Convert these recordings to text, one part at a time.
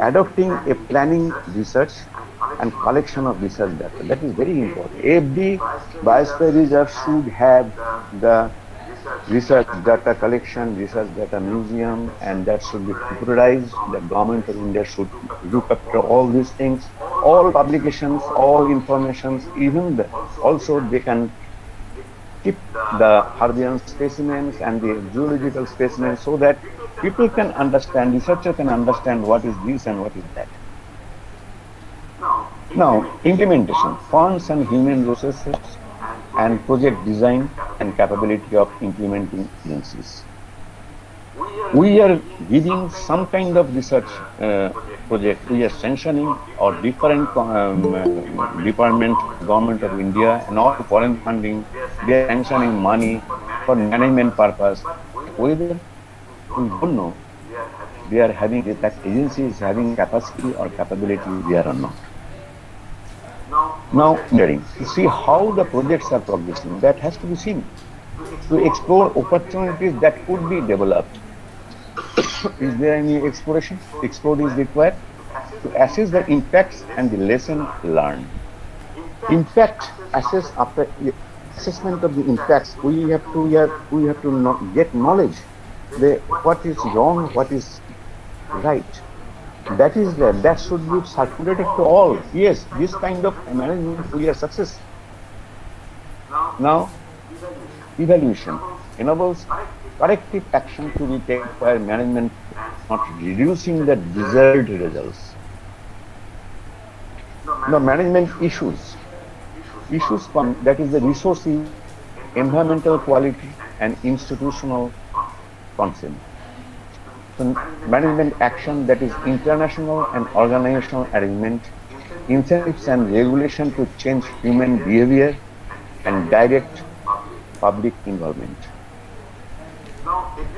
adopting a planning research and collection of research data. That is very important. Every biosphere reserve should have the research data collection, research data museum, and that should be computerized. The government of India should look after all these things, all publications, all informations, even the, also they can keep the herbarium specimens and the zoological specimens so that people can understand, researcher can understand what is this and what is that. Now, implementation, funds and human resources and project design and capability of implementing agencies. We are giving some kind of research uh, project. We are sanctioning or different um, uh, department, government of India and all foreign funding. They are sanctioning money for management purpose. Whether we don't know we are having that agency is having capacity or capability we are not. Now, to see how the projects are progressing, that has to be seen. To explore opportunities that could be developed. is there any exploration? Explore is required to assess the impacts and the lesson learned. Impact assess after assessment of the impacts. We have to we have, we have to get knowledge. The, what is wrong, what is right that is there. That should be circulated to all. Yes, this kind of management we are success. Now, evaluation enables corrective action to be taken by management, not reducing the desired results. Now, management issues. Issues from that is the resources, environmental quality, and institutional consent management action that is international and organizational arrangement, incentives and regulation to change human behavior and direct public involvement.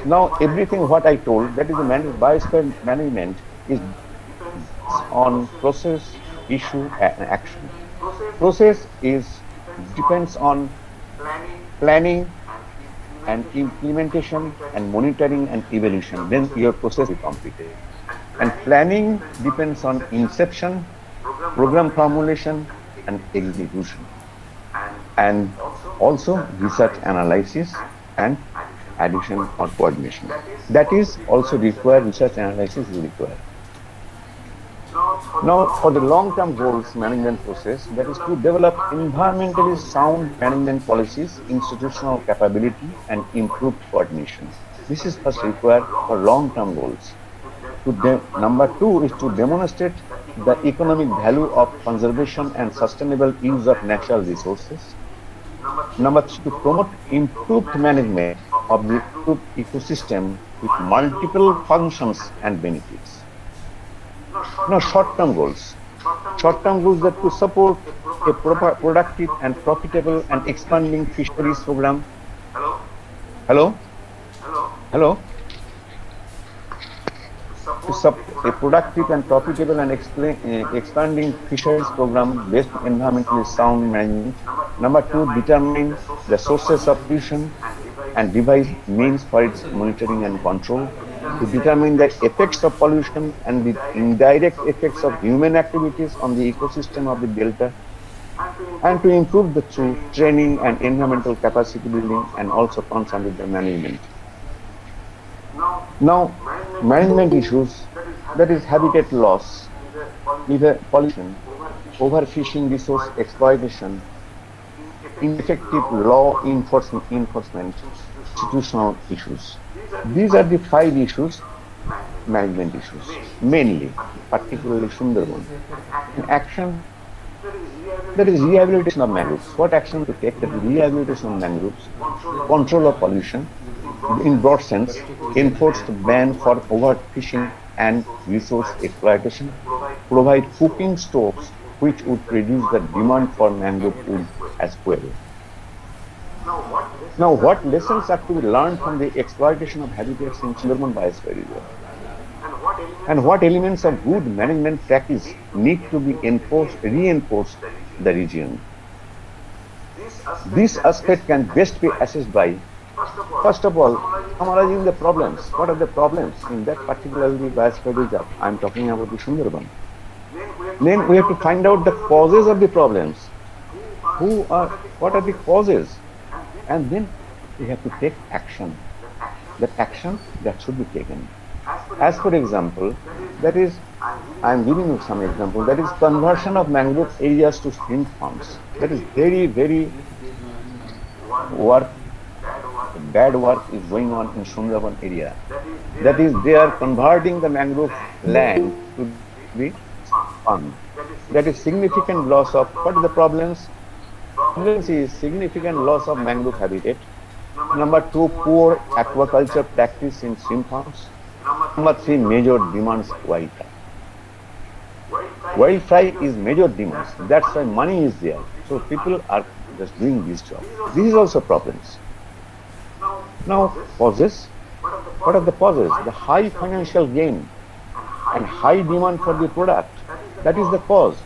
Now everything what I told that is the man biosphere management is on process, issue and action. Process is depends on planning, and implementation and monitoring and evaluation, then your process is completed. And planning depends on inception, program formulation, and execution. And also research analysis and addition or coordination. That is also required, research analysis is required. Now, for the long-term goals management process, that is to develop environmentally sound management policies, institutional capability, and improved coordination. This is first required for long-term goals. number two is to demonstrate the economic value of conservation and sustainable use of natural resources. Number three, to promote improved management of the ecosystem with multiple functions and benefits. No, short-term goals. Short-term goals that to support a productive and profitable and expanding fisheries program. Hello? Hello? Hello? To support a productive and profitable and uh, expanding fisheries program based on environmentally sound management. Number two, determine the sources of pollution and devise means for its monitoring and control to determine the effects of pollution and the indirect effects of human activities on the ecosystem of the delta and to improve the through training and environmental capacity building and also concerning the management. Now, management issues, that is habitat loss, either pollution, overfishing resource exploitation, ineffective law enforcement, enforcement institutional issues. These are the five issues, management issues, mainly, particularly Sundarban. In action, there is rehabilitation of mangroves. What action to take? That is rehabilitation of mangroves, control of pollution, in broad sense, enforced ban for overfishing and resource exploitation, provide cooking stoves which would reduce the demand for mangrove food as well. Now, what lessons are to be learned from the exploitation of habitats in Sundarban Biosphere? And what elements of good management practice need to be enforced, reinforced the region? This aspect can best be assessed by First of all, summarizing the problems. What are the problems in that particularly biosphere reserve? I'm talking about the Sundarban. Then we have to find out the causes of the problems. Who are, what are the causes? And then we have to take action. That action that should be taken. As for example, that is, I'm giving you some example, that is conversion of mangrove areas to shrimp farms. That is very, very work, bad work is going on in Sundarban area. That is, they are converting the mangrove land to be farm. That is significant loss of, what are the problems? Problems is significant loss of mangrove habitat. Number two, poor aquaculture practice in shrimp farms. Number three, major demands wildlife. Wildlife is major demands. That's why money is there. So people are just doing this job. This is also problems. Now, causes. What are the causes? The high financial gain and high demand for the product. That is the cause.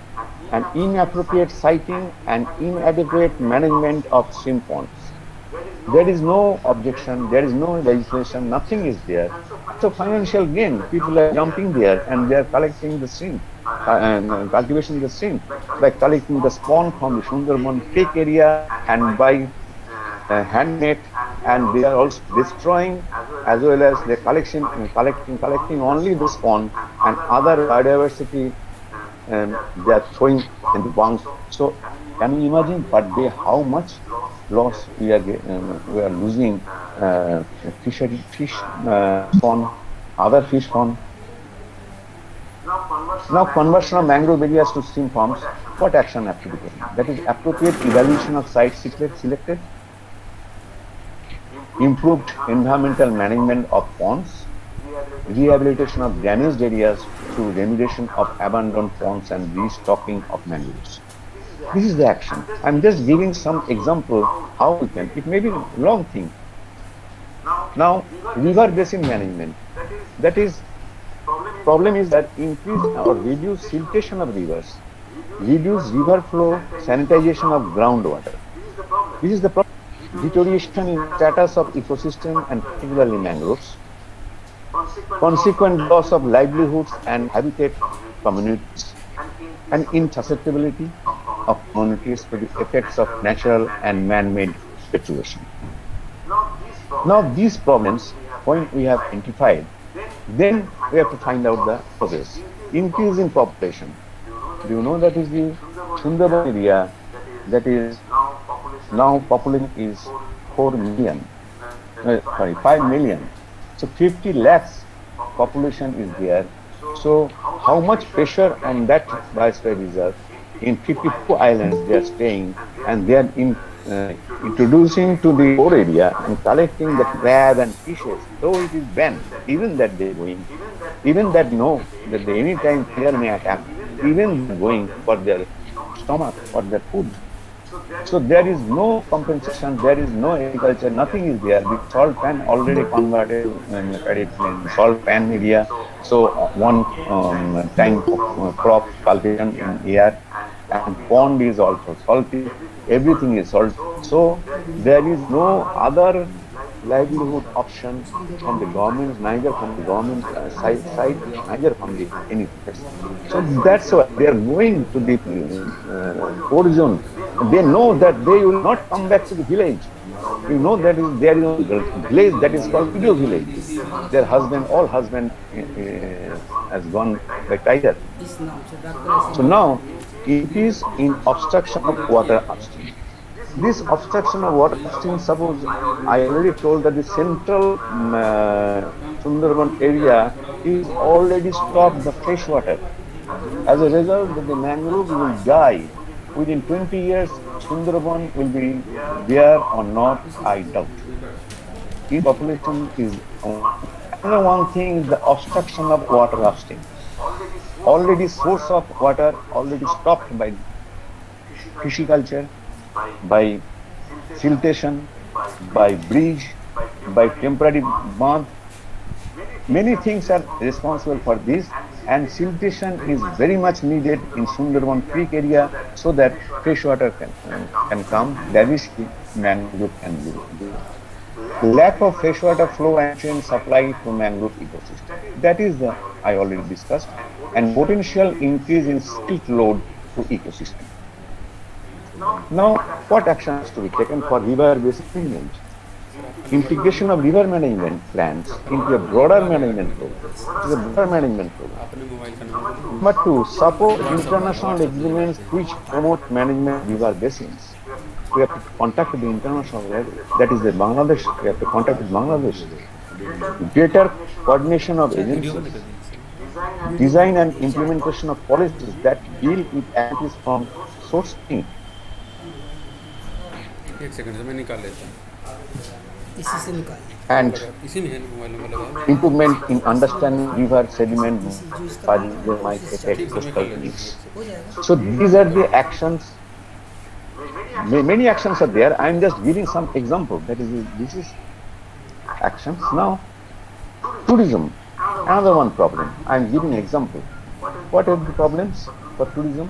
And inappropriate siting and inadequate management of shrimp ponds. There is no objection, there is no legislation, nothing is there. So financial gain, people are jumping there and they are collecting the shrimp, uh, and uh, cultivation the shrimp by collecting the spawn from the Sundarban Creek area and by uh, hand net and they are also destroying as well as the collection collecting collecting only the spawn and other biodiversity um, they are throwing in the bunks. So can you imagine per day how much loss we are um, we are losing uh, fishery fish uh, spawn, other fish spawn. Now conversion of mangrove areas to shrimp farms, what action have to be taken? That is appropriate evaluation of sites selected, improved environmental management of ponds, rehabilitation of damaged areas through remediation of abandoned ponds and restocking of mangroves. This is the action. I'm just giving some example how we can. It may be long thing. Now, river basin management. That is, problem is that increase or reduce siltation of rivers, reduce river flow, sanitization of groundwater. This is the problem. Deterioration in status of ecosystem and particularly mangroves. Consequent loss of livelihoods and habitat communities and insusceptibility of communities to the effects of natural and man-made situation. Now these problems, when we have identified, then we have to find out the causes. Increase in population. Do you know that is the Sundarban area that is now population is 4 million, uh, sorry, 5 million. So 50 lakhs population is there. So how much pressure on that biosphere reserve in 52 islands they are staying and they are in, uh, introducing to the core area and collecting the crab and fishes, though it is banned, even that they are going, even that know that they anytime fear may attack, even going for their stomach, for their food. So there is no compensation, there is no agriculture, nothing is there. The salt pan already converted in salt pan area. So one um, time uh, crop cultivation in air and pond is also salty, everything is salt. So there is no other livelihood option from the government, neither from the government uh, side, side, neither from the any. So that's why they are going to the uh, zone. They know that they will not come back to the village. You know that is there is a village that is called video village. Their husband, all husband uh, has gone by tiger. So now it is in obstruction of water upstream. This obstruction of water upstream, suppose I already told that the central um, uh, Sundarban area is already stopped the fresh water. As a result, the mangrove will die. Within 20 years, Sundarban will be there or not, I doubt. In population is another one thing is the obstruction of water upstream already source of water already stopped by pisciculture, by siltation, by bridge, by temporary bath. Many things are responsible for this and siltation is very much needed in Sundarban Creek area so that fresh water can, can come, lavish mangrove grow. lack of freshwater flow and chain supply to mangrove ecosystem. That is the I already discussed, and potential increase in silt load to ecosystem. Now, what actions to be taken for river basin management? Integration of river management plans into a broader management program. It is a broader management program. But to support international agreements which promote management river basins, we have to contact the international level. That is the Bangladesh. We have to contact with Bangladesh. Greater coordination of agencies. Design and implementation of policies that deal with activities from sourcing. एक second से मैं निकाल लेता हूँ इसी से निकालिए and इसी में है मोबाइल नंबर लगा improvement in understanding river sediment migrated coastal needs. हो जाएगा So these are the actions. Ma- Many actions are there. I am just giving some example. That is, this is actions. Now, tourism, another one problem. I am giving example. What are the problems for tourism?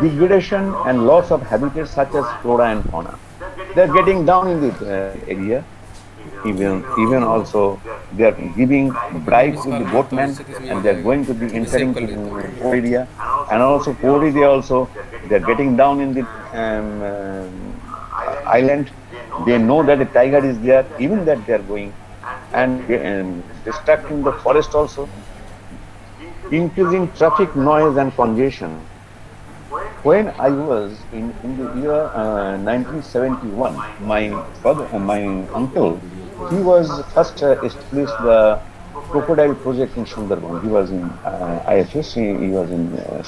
Degradation and loss of habitats such as flora and fauna. They are getting down in the uh, area. Even, even also, they are giving bribes to the boatmen, and they are going to be entering to the area, and also port area also, they are getting down in the um, um, island. They know that the tiger is there, even that they are going, and, and destructing the forest also, increasing traffic noise and congestion. When I was in, in the year uh, 1971, my father, uh, my uncle, he was first uh, established the crocodile project in Sundarban. He was in uh, IFS, he, he was in uh,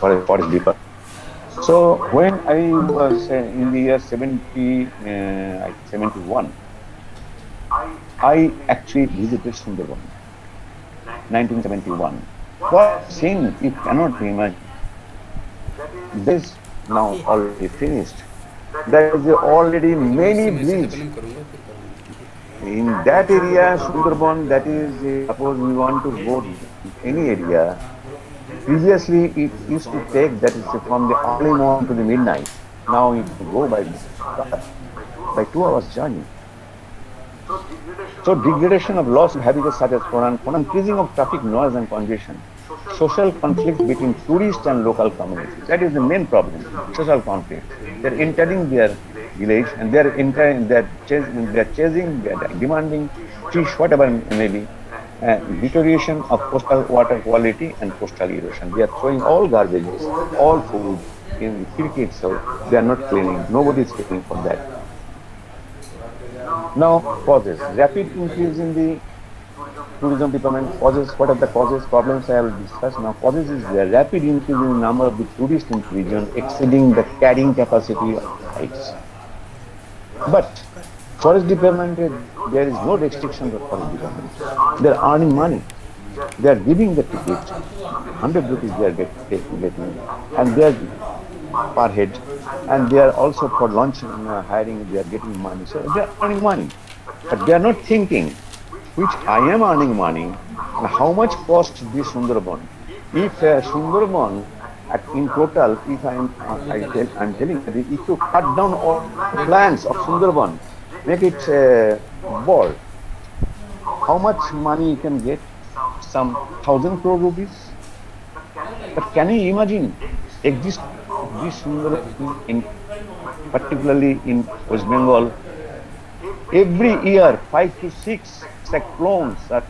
forest, forest department. So when I was uh, in the year 70, uh, 71, I actually visited Sundarban, 1971. What scene you cannot imagine this now already finished. There is already many bleach. In that area, Sundarban, that is, uh, suppose we want to go any area, previously it used to take, that is from the early morning to the midnight. Now it go by, by two hours journey. So degradation of loss of habitat such as for increasing of traffic noise and congestion social conflict between tourists and local communities. That is the main problem. Social conflict. They're entering their village and they're entering, they're chasing, they're chasing, they're demanding fish, whatever it may be. Uh, deterioration of coastal water quality and coastal erosion. They are throwing all garbages, all food in the creek itself. They are not cleaning. Nobody is cleaning for that. Now, causes. Rapid increase in the tourism department causes, what are the causes, problems I will discuss. Now, causes is the rapid increase in number of the tourists in region exceeding the carrying capacity of sites. But forest department, there is no restriction to forest department. They are earning money. They are giving the ticket. 100 rupees they are get- getting. And they are per head. And they are also for lunch and uh, hiring, they are getting money. So they are earning money. But they are not thinking, which I am earning money, how much cost this Sundarban? If uh, Sundarban, at, in total, if I am, uh, I tell, I'm telling you, if you cut down all plants of Sundarban, make it uh, bald, how much money you can get? Some thousand crore rupees. But can you imagine exist this Sundarban in particularly in West Bengal? Every year, five to six cyclones are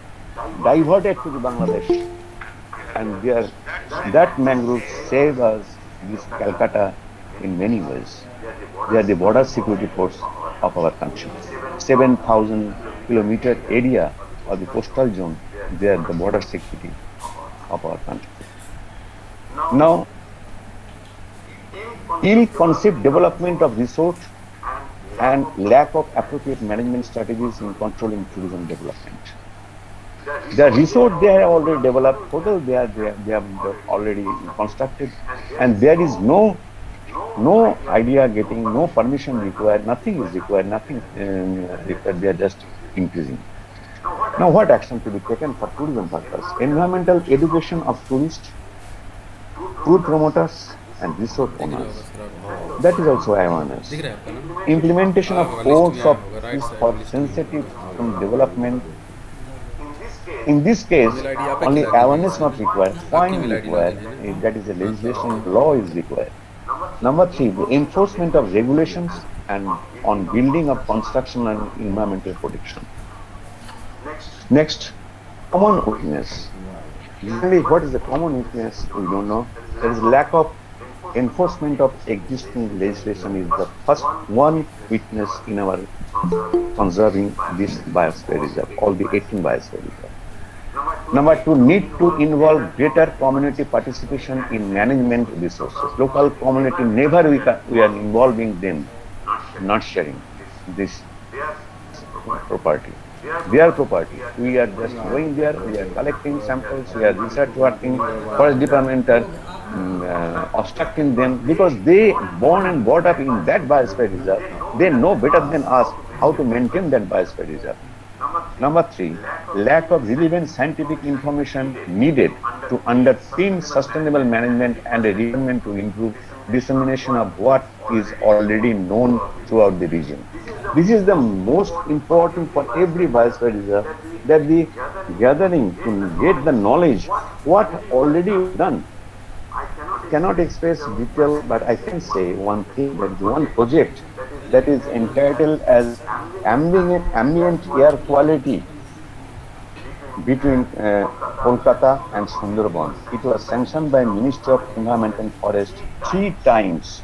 diverted to Bangladesh, and they are, that mangrove save us this Calcutta in many ways. They are the border security force of our country. 7,000 kilometer area of the coastal zone, they are the border security of our country. Now, ill-conceived development of resort and lack of appropriate management strategies in controlling tourism development. The resort they have already developed, hotel they are they, they have already constructed, and there is no no idea getting, no permission required, nothing is required, nothing um, required. They are just increasing. Now, what action to be taken for tourism purpose? Environmental education of tourists, tour promoters, and resource owners. That is also awareness. Implementation of codes of for sensitive development. In this case, only awareness not required, fine required, that is a legislation law is required. Number three, the enforcement of regulations and on building of construction and environmental protection. Next, common weakness. What is the common weakness? We don't know. There is lack of enforcement of existing legislation is the first one witness in our conserving this biosphere reserve, all the 18 biosphere reserve. Number two, need to involve greater community participation in management resources. Local community, never we, can, we are involving them, not sharing this property. Their property. We are just going there, we are collecting samples, we are research working, forest department are uh, obstructing them because they born and brought up in that biosphere reserve. They know better than us how to maintain that biosphere reserve. Number three, lack of relevant scientific information needed to underpin sustainable management and a requirement to improve dissemination of what is already known throughout the region. This is the most important for every biosphere reserve that the gathering to get the knowledge what already done. Cannot express detail, but I can say one thing that one project that is entitled as ambient, ambient air quality between uh, Kolkata and Sundarban. It was sanctioned by Ministry of Environment and Forest three times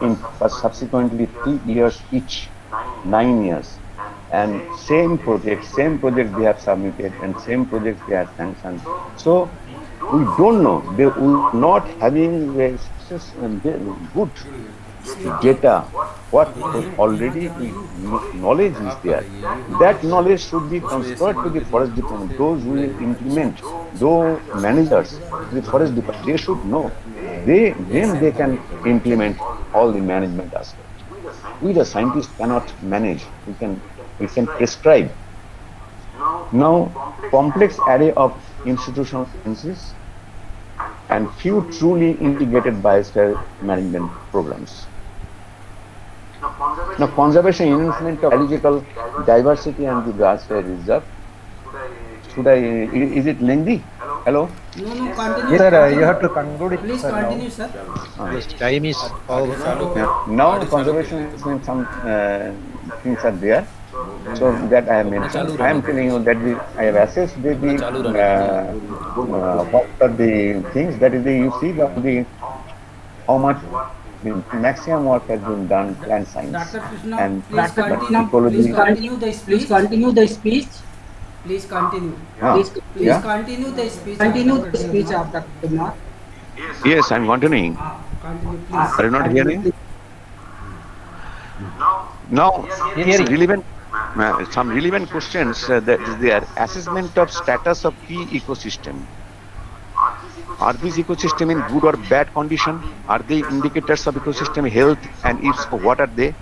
in subsequently three years each, nine years. And same project, same project they have submitted and same project they have sanctioned. So we don't know, they will not having a good data, what already knowledge is there. That knowledge should be transferred to the forest department. Those who implement, those managers, the forest department, they should know. They then they can implement all the management aspects. We the scientists cannot manage. We can we can prescribe. Now complex array of institutional agencies and few truly integrated biosphere management programs. Now, conservation enhancement of biological diversity and the biosphere reserve. Should I, i- is it lengthy? Hello? No, no, continue. Yes, sir, uh, continue. you have to conclude it, Please sir, now. continue, sir. Yes, time is over. Yeah. Now, conservation enhancement, some uh, things are there. So that I have mentioned. I am telling you that we, I have assessed the, the uh, uh, what are the things that is the, you see the, the how much the maximum work has been done plant science Dr. Krishna, and please continue. ecology. Please continue the speech. Please continue the speech. Please continue. Yeah. Please, Please Yeah. continue the speech. continue the speech of Dr. Kumar. Yes, I am continuing. Ah, Continue, please. Are you not hearing? Now, Hearing. relevant, uh, some relevant questions uh, that is there. Assessment of status of key ecosystem. Are these ecosystem in good or bad condition? Are they indicators of ecosystem health? And if so, what are they?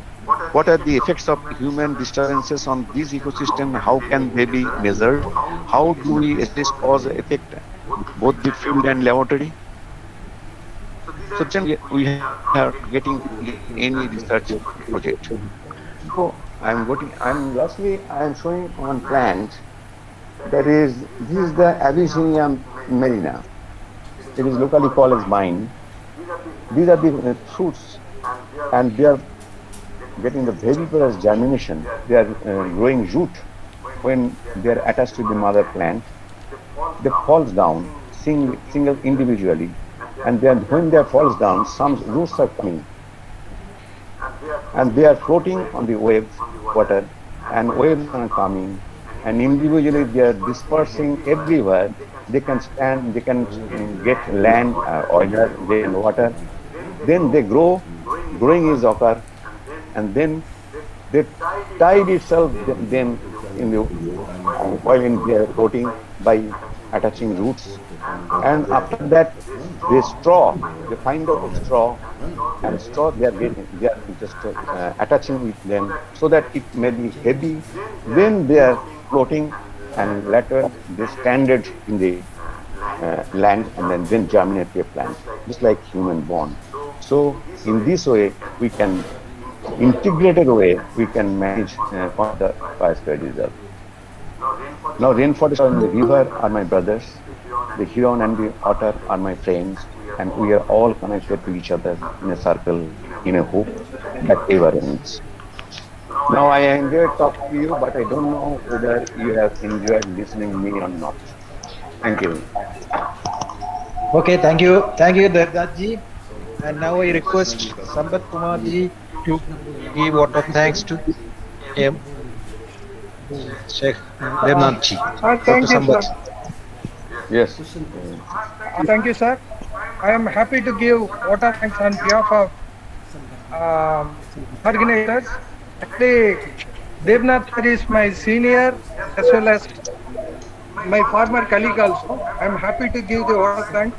What are the effects of human disturbances on these ecosystem? How can they be measured? How do we assess cause effect, both the field and laboratory? So then we are getting any research project. So I'm getting, I'm lastly I am showing one plant that is this is the Avicennia marina. It is locally called as vine. These are the uh, fruits, and they are getting the viviparous germination. They are uh, growing root when they are attached to the mother plant. They falls down sing, single individually, and then when they falls down, some roots are coming, and they are floating on the waves, water, and waves are coming, and individually they are dispersing everywhere. They can stand, they can get land, uh, oil, rain, water. Then they grow, growing is occur, and then they tide itself th- them in the while in their floating by attaching roots, and after that they straw, they find out the straw, and straw they are getting, they are just uh, attaching with them so that it may be heavy. Then they are floating, and later they standard in the uh, land and then, then germinate a plant, just like human born. So in this way, we can integrated way we can manage uh, for the biosphere reserve. Now rainforests in the river are my brothers, the huron and the otter are my friends, and we are all connected to each other in a circle, in a hoop that ever ends. Now I enjoyed talking to you, but I don't know whether you have enjoyed listening to me or not. Thank you. Okay, thank you, thank you, Devnath. And now I request Sampat Kumarji to give vote of thanks to him. Sheikh Devnath ji. Uh, thank Dr. you, Sampat. Yes. Uh, Thank you, sir. I am happy to give of thanks on behalf of um, organizers. Actually, Devnath sir is my senior as well as my former colleague also. I am happy to give the of thanks.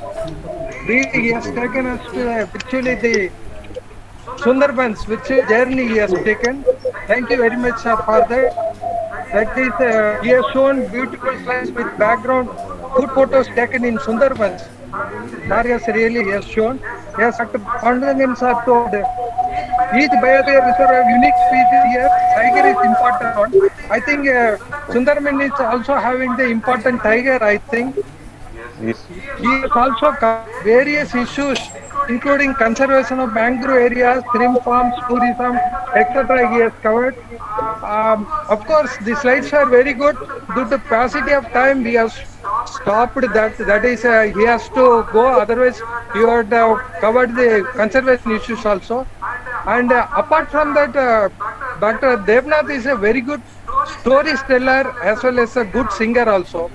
Really, he has taken us to uh, actually the Sundarbans, which journey he has taken. Thank you very much, sir, for that. That is, uh, he has shown beautiful slides with background, good photos taken in Sundarbans. Has really has shown. Yes, Dr. Pandangan sir told each biosphere reserve have unique species here. Tiger is important one. I think uh, Sundarban is also having the important tiger. I think Yes. he has also various issues, including conservation of mangrove areas, shrimp farms, tourism, etc. He has covered. Um, of course, the slides are very good. Due to paucity of time, we have stopped that. That is, uh, he has to go. Otherwise, you had uh, covered the conservation issues also. And uh, apart from that, uh, Dr. Devnath is a very good storyteller as well as a good singer also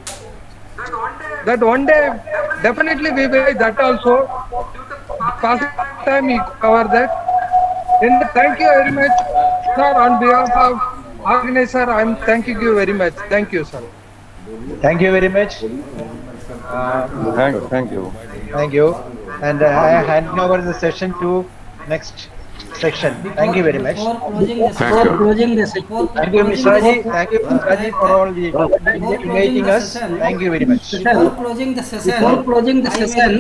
that one day definitely we will that also past time we cover that and thank you very much sir on behalf of organizer i'm thanking you very much thank you sir Thank you very much. Uh, Thank, thank you. Thank you. And uh, I hand over the session to next section. Thank you very much. Before closing the For closing session. Thank you, Mr. Raji. the- Thank you, Mr. Raji, for all the inviting us. Thank you very much. Before closing the session, Before closing the session.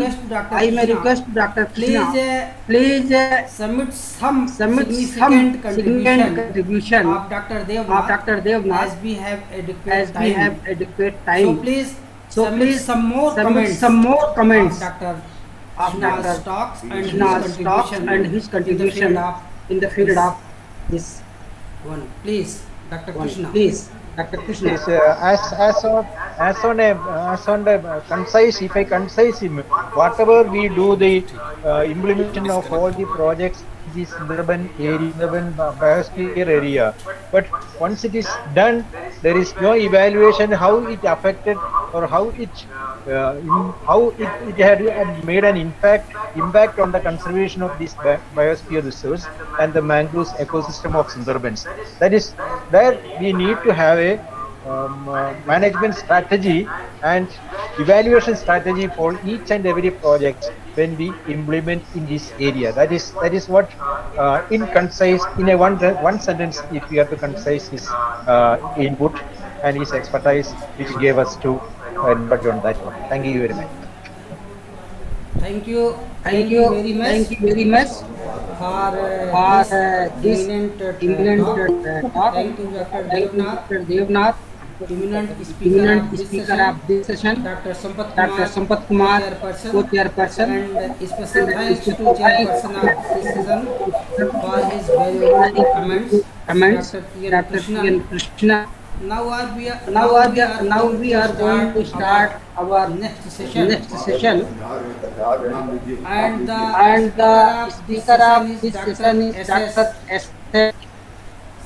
I may request Dr. Please, uh, please uh, submit some submit significant some significant contribution contribution of Dr. of Dr. Devnath as we have adequate as we have adequate time. So please So submit please some more comments some more comments Dr. of Krishna's Dr. talks and his Krishna's contribution and his in the contribution field of in the field this of this one. Please, Dr. one. Krishna. Please, Dr. Krishna. Yes, uh, as as on as on a as on the uh, concise, if I concise him, whatever we do the uh, implementation of all the projects in this Sundarban area, Sundarban biosphere area, but once it is done, there is no evaluation how it affected or how it uh, in, how it, it had uh, made an impact impact on the conservation of this biosphere resource and the mangroves ecosystem of Sundarbans. That is where we need to have a um, uh, management strategy and evaluation strategy for each and every project when we implement in this area. That is that is what uh, in concise in a one one sentence if we have to concise his uh, input and his expertise which gave us to uh, input on that one. Thank you very much. Thank you. Thank you, very much thank you very much for uh, for this uh, this eminent uh, eminent talk. uh, talk. Thank you, Dr. Thank you, Devnath, Dr. Devnath, eminent speaker eminent of this speaker session. of this session. Dr. Sampat Kumar, Dr. Sampat Kumar, chairperson, co-chairperson, and special and thanks to special thanks chairperson of this session for his valuable comments. comments. Dr. P. N. Dr. Krishna. P. N. Krishna. Now are we are Now, are the, now we are going to start our next session. next session. And the And the speaker of this Dr. session is S.S. Dr. S.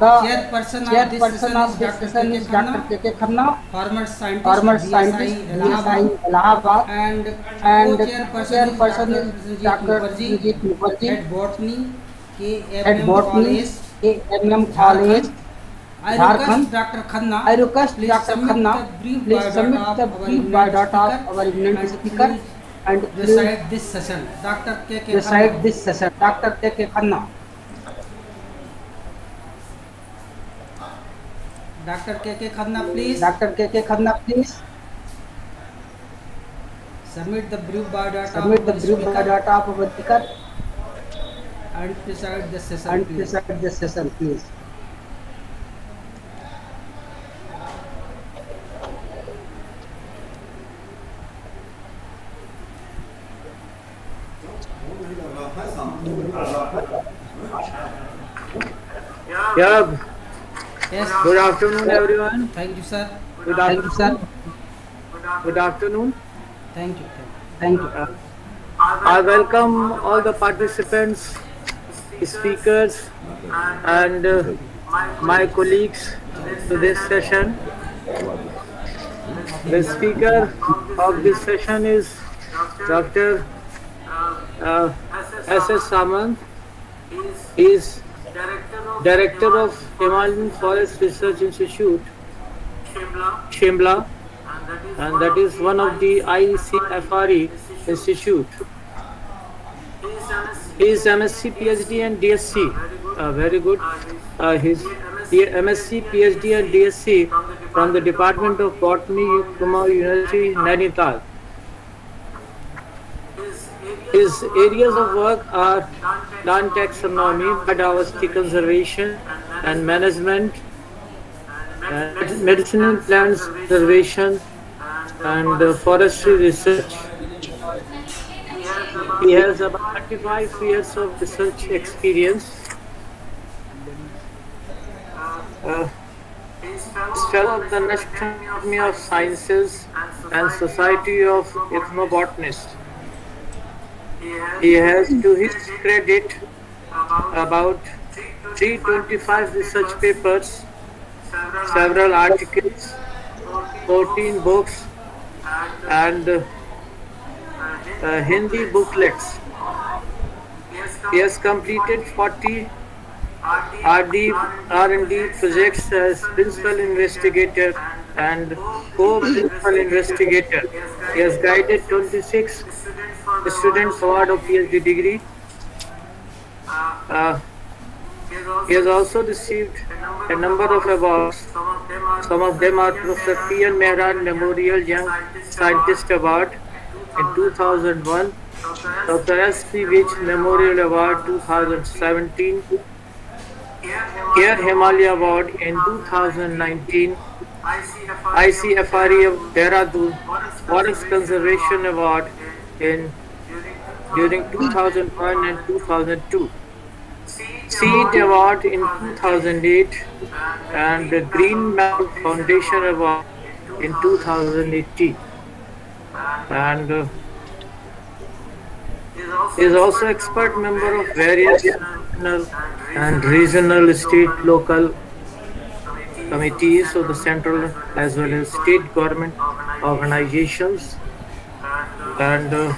The chairperson of this chairperson session of is this Dr. session is K.K. Dr. Khanna, K.K. Khanna, former scientist, former BSI, scientist, Allahabad, BSI, Allahabad. and And co-chairperson chairperson is is Dr. Dr. Sanjeev Sanjeev Mukherjee, Mukherjee, head botany. at Botany AMM College, I Jharkhand. request Dr. Khanna. I request please Dr. submit Khanna, the brief please submit biodata the of our brief eminent biodata speaker of our eminent and speaker please and please Recite this session. Dr. K. K. recite Khanna. this session. Dr. K. K. Khanna. Dr. K. K. Khanna, please Dr. K. K. Khanna, please submit the brief biodata submit of the our brief speaker biodata of our speaker and preside the session. and please. preside the session, please. Yeah, Yes. good afternoon, everyone. Thank you, sir. Good, you, sir. good afternoon. Thank you. Thank you. you. I welcome all the participants, speakers, and uh, my colleagues to this session. The speaker of this session is Dr. Uh, S.S. Samant. He is Director of Himalayan Forest Research Institute, Shimla, and that is one of the ICFRE institute. He is MSc, PhD, and DSc. Uh, very good. Uh, his MSc, PhD, and DSc from the Department of Botany, Kumaun University, Nainital. His areas of work are plant taxonomy, biodiversity conservation and management, medicinal plants conservation, and uh, forestry research. He has about 35 years of research experience. Uh, he's fellow of the National Academy of Sciences and Society of Ethnobotanists. He has to his credit about 325 research papers, several articles, 14 books, and uh, uh, Hindi booklets. He has completed 40 RD, R&D projects as principal investigator and co-principal investigator. He has guided 26 students toward a PhD degree. Uh, he has also received a number of awards. Some of them are Professor P. N. Mehra Memorial Young Scientist Award in 2001, Dr. S. P. Vij Memorial Award 2017, Air Himalaya Award in 2019, ICFRE of Dehradun Forest Conservation Award in during 2001 and 2002. Seed Award in 2008 and the Green Mount Foundation Award in 2018. And uh, is also expert member of various national and regional, state, local committees of the central as well as state government organizations. And uh,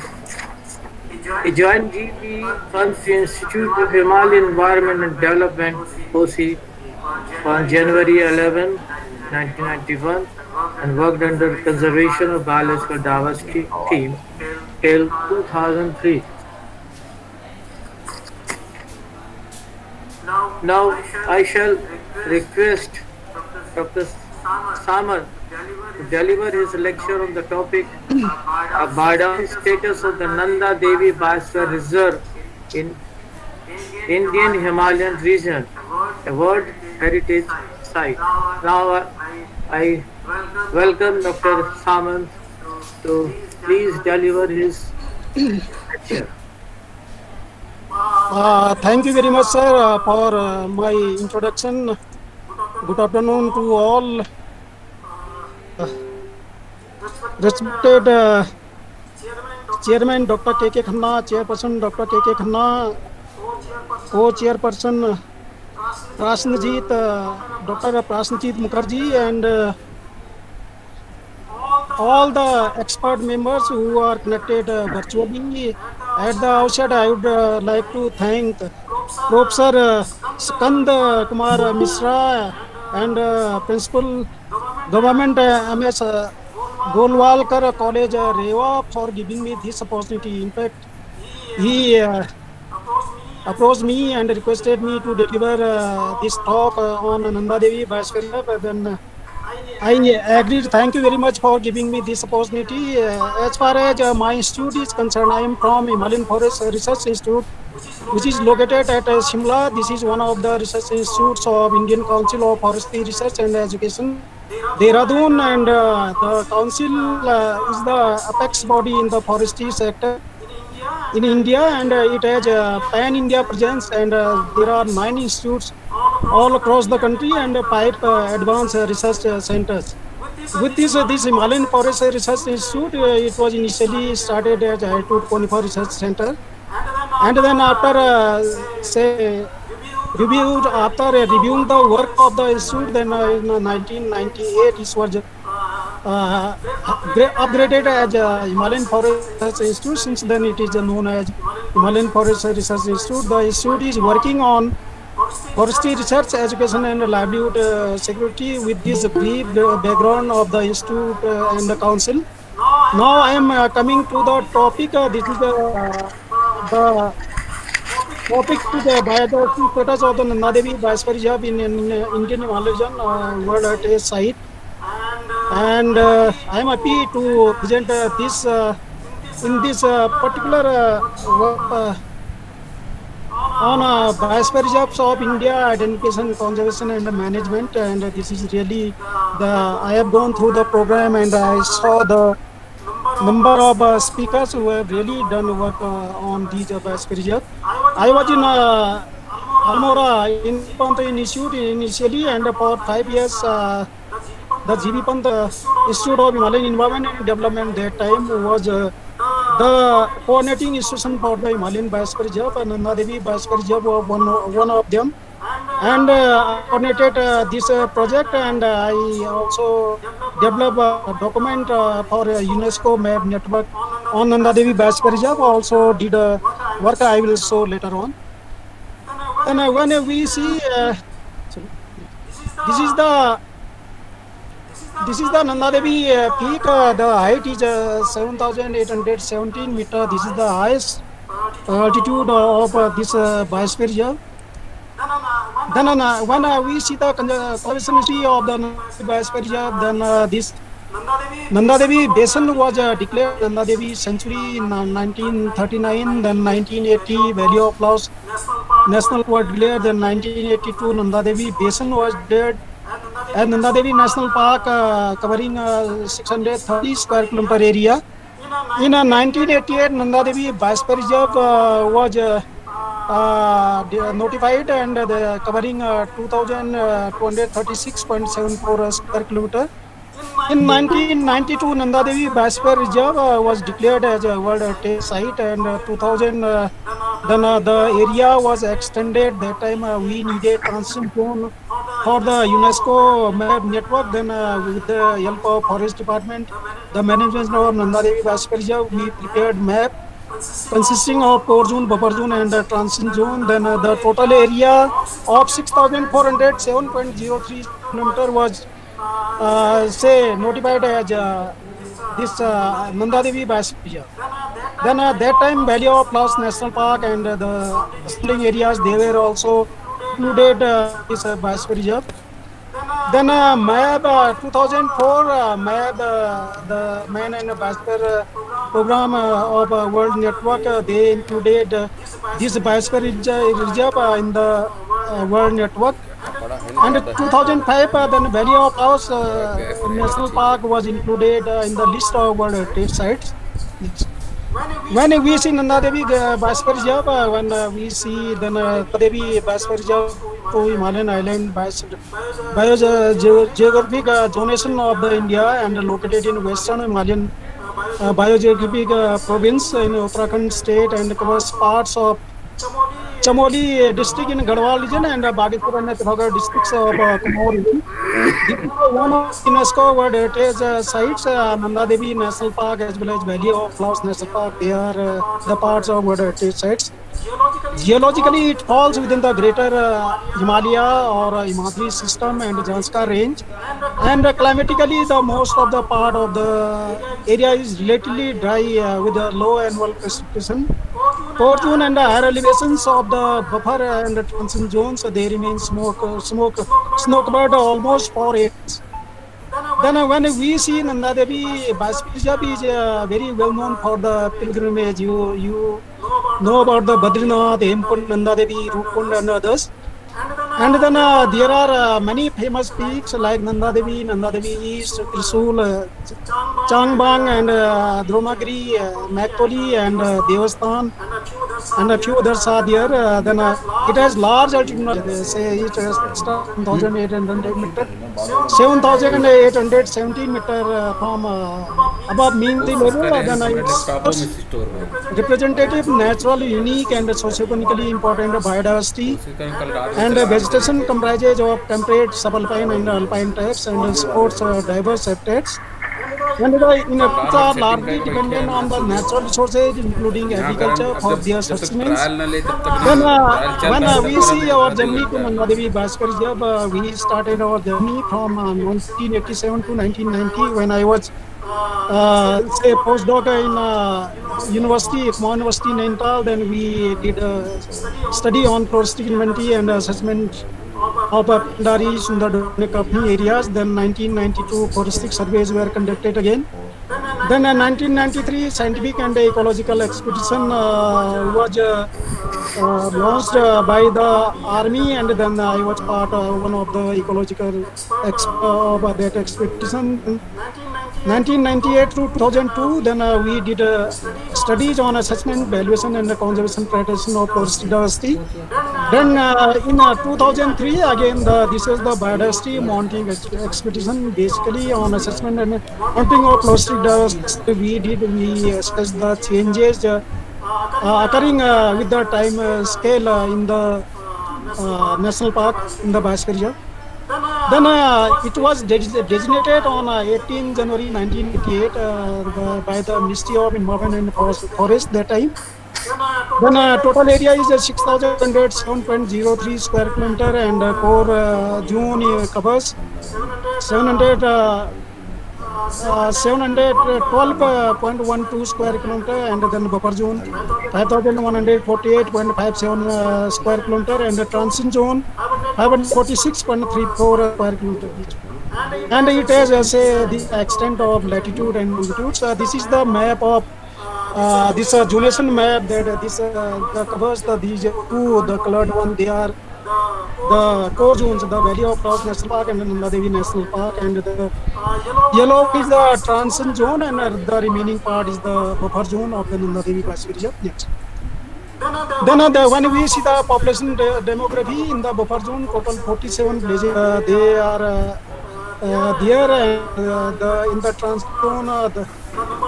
he joined GB Pant Institute of Himalayan Environment and Development, OC, on January 11, 1991, and worked under Conservation of Biological Diversity team till 2003. Now I shall request Dr. Samant to deliver his lecture on the topic biodiversity status of the Nanda Devi Biosphere Reserve in Indian Himalayan region, a World Heritage Site. Now I, I welcome Dr. Samant to please deliver his lecture. Uh, thank you very much, sir, uh, for uh, my introduction. Good afternoon to all. Uh, respected uh, Chairman Dr. K. K. Khanna, Chairperson Dr. K. K. Khanna, Co-Chairperson Prasnajit, uh, Dr. Prasnajit Mukherjee, and uh, all the expert members who are connected uh, virtually at the outset, I would uh, like to thank Professor uh, Skand Kumar Misra and uh, Principal Government uh, MS uh, Golwalkar College, uh, Rewa, for giving me this opportunity. In fact, he uh, approached me and requested me to deliver uh, this uh, uh, I agreed. Thank you very much for giving me this opportunity. Uh, as far as uh, my institute is concerned, I am from Himalayan Forest Research Institute, which is located at uh, Shimla. This is one of the research institutes of Indian Council of Forestry Research and Education. Dehradun and uh, the council uh, is the apex body in the forestry sector in India and uh, it has a pan-India presence and uh, there are nine institutes all across the country and five uh, advanced uh, research centers. With this, this Himalayan Forest Research Institute, it was initially started as a Conifer Research Center and then after say reviewed after uh, reviewing the work of the institute then uh, in uh, 1998 it was uh, upgraded as uh, Himalayan Forest Research Institute. Since then, it is uh, known as Himalayan Forest Research Institute. The institute is working on forestry research, education, and livelihood uh, security. With this brief uh, background of the institute uh, and the council, now I am uh, coming to the topic. Uh, this is the, topic to the biodiversity status of the Nanda Devi in, in Indian Himalayan uh, World Heritage Site and uh, I am happy to present uh, this uh, in this uh, particular work on uh, reserves of India identification, conservation, and management. And this is really the I have gone through the program and I saw the number of speakers who have really done work on these uh. I was in uh, Almora in Pant Institute initially, and for five years. Uh, the GB Pant uh, Institute of Himalayan Environment and Development that time was uh, the coordinating institution for the Himalayan Biosphere Reserve and Nanda Devi Biosphere Reserve was one, one of them. And uh, coordinated uh, this uh, project and uh, I also developed a document uh, for a UNESCO MAB network on Nanda Devi. I also did a work I will show later on. And uh, when we see, uh, this is the this is the Nanda Devi uh, peak. Uh, the height is uh, 7,817 meter. This is the highest altitude of uh, this uh, biosphere reserve. Then uh, when uh, we see the conservation of the biosphere reserve, then uh, this Nanda Devi Basin was uh, declared Nanda Devi Sanctuary in uh, 1939, then 1980 Valley of Flowers National Park declared, then 1982 Nanda Devi Basin was declared and Nanda Devi National Park uh, covering uh, 630 square kilometer area. In uh, 1988, Nanda Devi Biosphere Reserve uh, was uh, uh, notified and uh, covering uh, 2,236.74 square kilometer. In 1992, Nanda Devi Biosphere Reserve uh, was declared as a World Heritage Site, and uh, 2000 uh, then uh, the area was extended. That time uh, we needed transition zone for the UNESCO MAB network. Then uh, with the help of Forest Department, the management of Nanda Devi Biosphere Reserve, we prepared map consisting of core zone, buffer zone, and uh, transition zone. Then uh, the total area of 6,407.03 km was uh, say notified as uh, this uh, Nanda Devi. Then at that time, Valley of Flowers National Park and uh, the surrounding areas they were also included uh, this uh, Biosphere Reserve. Then uh, MAB uh, 2004, uh, MAB, uh, the Man and Biosphere uh, program uh, of uh, World Network, they included this Biosphere Reserve in the World Network. And 2005, uh, then Valley of uh, National Park was included in the list of World Heritage Sites. When we see Nanda Devi uh, Biosphere uh, when uh, we see then uh, Devi Biosphere Reserve to Himalayan Island Biogeographic donation of the India and located in Western Himalayan uh, Biogeographic uh, province in Uttarakhand state and covers parts of Chamoli district in Garhwal region and Bageshwar and तिथौगढ़ district of Kumaon region one of UNESCO world heritage sites Nanda Devi national park as well as valley of flowers national park they are the parts of world heritage sites geologically it falls within the greater Himalaya और Himachali system and Zanskar range and climatically the most of the part of the area is relatively dry with low annual precipitation For June and the elevations of the buffer and the transition zones, they remain smoke, uh, smoke, about covered almost for years. Then uh, when we see Nanda Devi, Punjab is uh, very well known for the pilgrimage. You you know about the Badrinath, Hemkund, Nanda Devi, Rupkund and others. And then uh, there are uh, many famous peaks like Nanda Devi, Nanda Devi East, Trisul, uh, Changbang, and uh, Dronagiri, uh, and uh, and a few others are there. Uh, then uh, it has large altitude, they say it has 7,800 meter, 7,817 meter from above mean sea level. Then it's representative, natural, unique, and socioeconomically important biodiversity and vegetation. Vegetation comprises of temperate, subalpine and alpine types and supports uh, diverse habitats. And the inhabitants are largely dependent on the natural resources including agriculture for their sustenance. When, uh, when uh, we see our journey to होता। Nanda Devi Bhaskar Jab, uh, we started our journey from uh, 1987 to 1990 when I was uh, say postdoc in uh, university, Ikma University Nainital. Then we did a study on floristic inventory and assessment of uh, Pandari, Sundar Kapni areas. Then 1992 floristic surveys were conducted again. Then in 1993, scientific and ecological expedition uh, was uh, uh, launched uh, by the army, and then I was part of one of the ecological ex- uh, of that expedition. 1998 to 2002, then uh, we did uh, studies on assessment, valuation, and conservation practice of forest diversity. Then uh, in uh, 2003, again, the, this is the biodiversity mounting ex- expedition, basically on assessment and mounting of forest diversity. We did we assessed the changes uh, uh, occurring with the time scale in the national park in the Bhaskar region. Then uh, it was designated on uh, 18 January 1988 uh, by the Ministry of Environment and Forest, that time. Then uh, total area is uh, 6,107.03 square kilometer and uh, core uh, June uh, covers 700. Uh, uh, 712.12 square kilometer and then buffer zone 5148.57 uh, square kilometer and the transition zone 546.34 square kilometer and it has uh, say the extent of latitude and longitude so this is the map of uh, this uh, zonation map that uh, this uh, covers the these two the colored one they are the core zones, the Valley of Flowers National Park and Nanda Devi National Park, and the yellow is the transition zone, and uh, the remaining part is the buffer zone of the Nanda Devi Pacific region. Next. Then uh, the, when we see the population de- demography in the buffer zone, total 47 villages, uh, they are uh, uh, there, and uh, the in the transition zone, uh, the,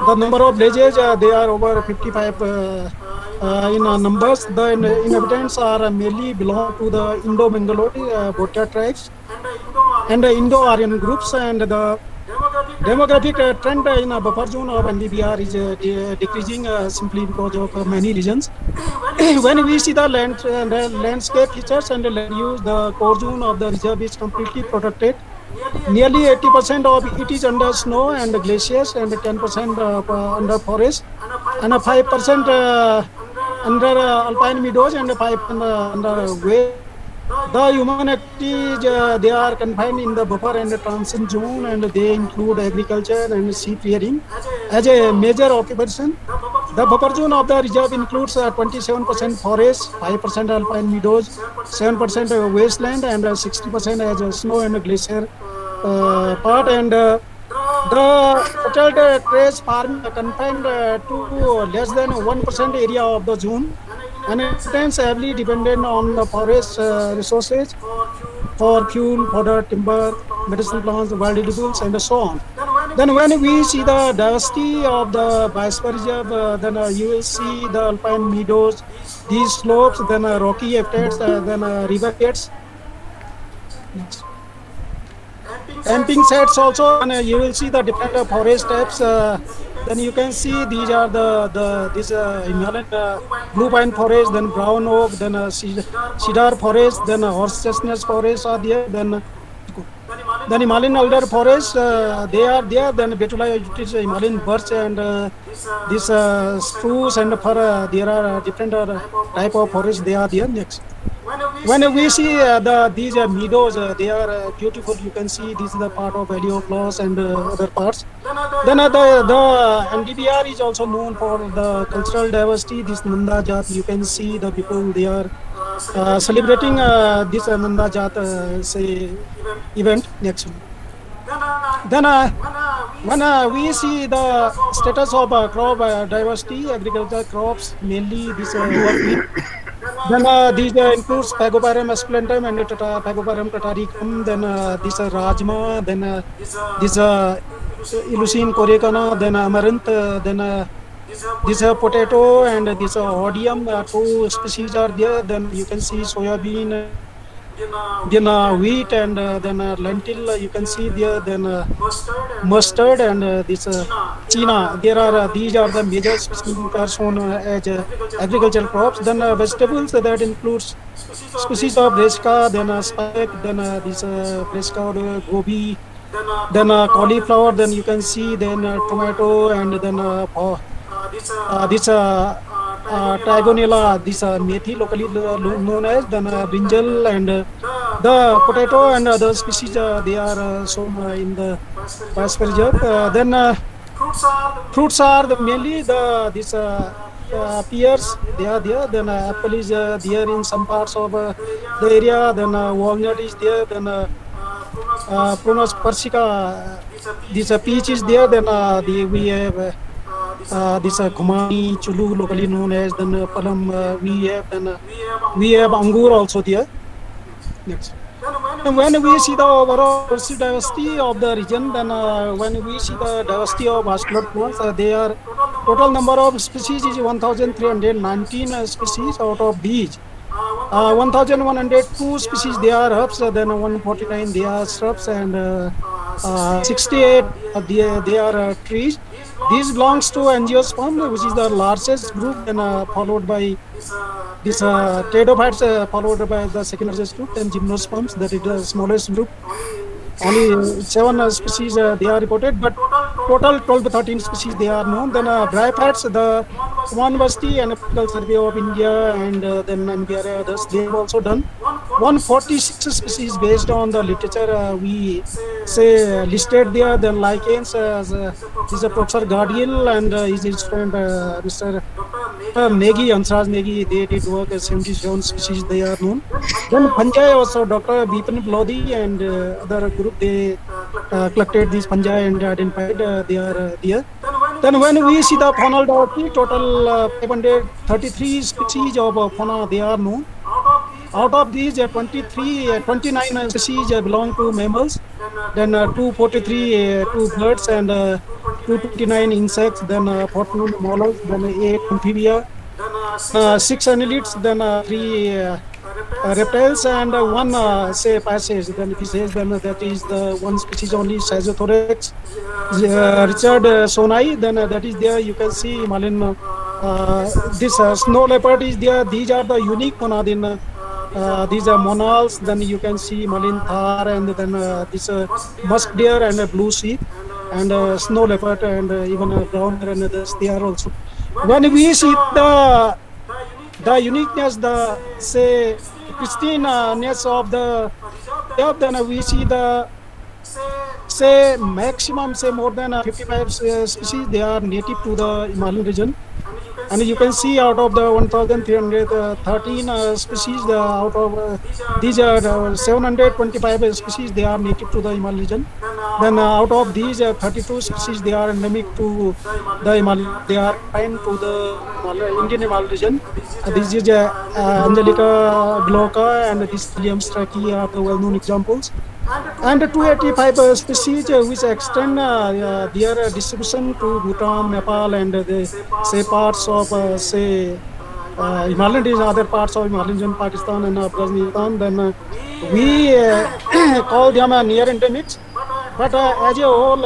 the number of villages uh, they are over 55 uh, uh, in uh, numbers. The in- inhabitants are uh, mainly belong to the Indo-Bengali uh, Bhotia tribes and uh, Indo-Aryan groups, and the demographic uh, trend in a buffer zone of NDBR is uh, de- decreasing uh, simply because of uh, many reasons. when we see the land, uh, landscape features and land use, the core zone of the reserve is completely protected. Nearly 80% of it is under snow and glaciers, and 10% uh, under forest, and uh, 5% uh, under uh, alpine meadows, and 5% uh, under way. The human activities, uh, they are confined in the buffer and the zone, and they include agriculture and sheep rearing as a major occupation. The buffer zone of the reserve includes uh, 27% forest, 5% alpine meadows, 7% wasteland, and uh, 60% as a snow and glacier uh, part. And uh, the settled uh, trace farm confined uh, to less than 1% area of the zone and it is heavily dependent on the forest uh, resources for fuel, fodder, timber, medicinal plants, wild edibles, and so on. Then when we see the diversity of the biosphere uh, then uh, you will see the alpine meadows, these slopes, then uh, rocky habitats, uh, then uh, river. Next. Camping sites also, and uh, you will see the different forest types. Uh, then you can see these are the the this uh, Himalayan uh, blue pine forest, then brown oak, then uh, cedar forest, then uh, horse chestnut forest are there. Then then Himalayan alder forest, uh, they are there. Then Betula it is Himalayan birch and uh, this uh, spruce and fir. Uh, there are uh, different uh, type of forest. They are there next. When we see uh, the these uh, meadows, uh, they are uh, beautiful. You can see this is the part of Valley of Flowers and uh, other parts. Then uh, the the NDBR is also known for the cultural diversity. This Nanda Jat, you can see the people they are uh, celebrating uh, this uh, Nanda Jat uh, say event next. Then uh, when uh, we see the status of uh, crop uh, diversity, agricultural crops mainly this uh, then uh, these uh, includes Pagoparum splendum and tata, Pagoparum tataricum, then uh, this uh, Rajma, then uh, this uh, Illucine coriacana then Amaranth, uh, then uh, this uh, potato and this uh, odium, uh, two species are there. Then you can see soybean, uh, then uh, wheat and uh, then uh, lentil uh, you can see there. Then uh, mustard and uh, this China. There are these are the major which are shown as agricultural crops. Then vegetables that includes species of brassica, then uh, spike, then this brassica or gobi, then cauliflower. Then you can see then tomato and then this trigonella this methi locally known as then brinjal and the potato and other species they are sown in the reserve then fruits are mainly this pears they are there then apple is there in some parts of the area then walnut is there then prunus persica this peach is there then the we have uh, this uh, Khumani, Chulu, locally known as then uh, Palam, uh, we have then uh, we have Angur also there. Next. And when we see the overall diversity of the region, then uh, when we see the diversity of vascular plants, uh, they are total number of species is 1,319 uh, species. Out of these, uh, 1,102 species they are herbs, uh, then 149 they are shrubs, and uh, uh, 68 uh, they, they are uh, trees. These belongs to angiosperm, which is the largest group, and uh, followed by this uh, uh, followed by the second largest group, and gymnosperms, that is the smallest group. Only seven uh, species uh, they are reported, but total 12 to 13 species they are known. Then uh, bryophytes, the Common University and Optical Survey of India and uh, then NBRA others, they have also done 146 species based on the literature uh, we say uh, listed there. Then lichens, uh, as, uh, is a Professor Guardian and uh, his student uh, Mr. Uh, Negi, Ansaraj Negi, they did work as 77 species they are known. Then fungi also, Dr. Bipin Lodi and uh, other group, they uh, collected these fungi and identified uh, they are uh, there. Then when we see the faunal diversity, total uh, 533 species of uh, fauna they are known. Out of these, uh, 23, uh, 29 uh, species uh, belong to mammals, then uh, 243 uh, to birds and uh, 229 insects, then uh, 41 mollusks, then 8 amphibia, uh, 6 annelids, then uh, 3 uh, uh, reptiles and uh, one uh, say passage then if he says then that is the one species only Schizothorax uh, Richard uh, Sonai then uh, that is there. You can see Malin. uh, uh, this uh, snow leopard is there. These are the unique then uh, uh, these are monals. Then you can see malin thar and then uh, this uh, musk deer and a blue sheep and uh, snow leopard and uh, even a brown and others they are also. When we see the the uniqueness, the say pristineness of the then we see the say maximum say more than uh, 55 uh, species they are native to the Himalayan region. And you can see out of the 1,313 uh, species, the, out of uh, these are uh, 725 species they are native to the Himalayan region. Then uh, out of these uh, 32 species they are endemic to the Himalayan, they are fine to the Indian Himalayan region. Uh, this is Angelica glauca and this William are the well-known examples. And 285 uh, species which extend uh, uh, their uh, distribution to Bhutan, Nepal, and the say parts of say uh, Himalayan region, other parts of Himalayan Pakistan and Afghanistan, then uh, we uh, call them uh, near endemics. But as a whole,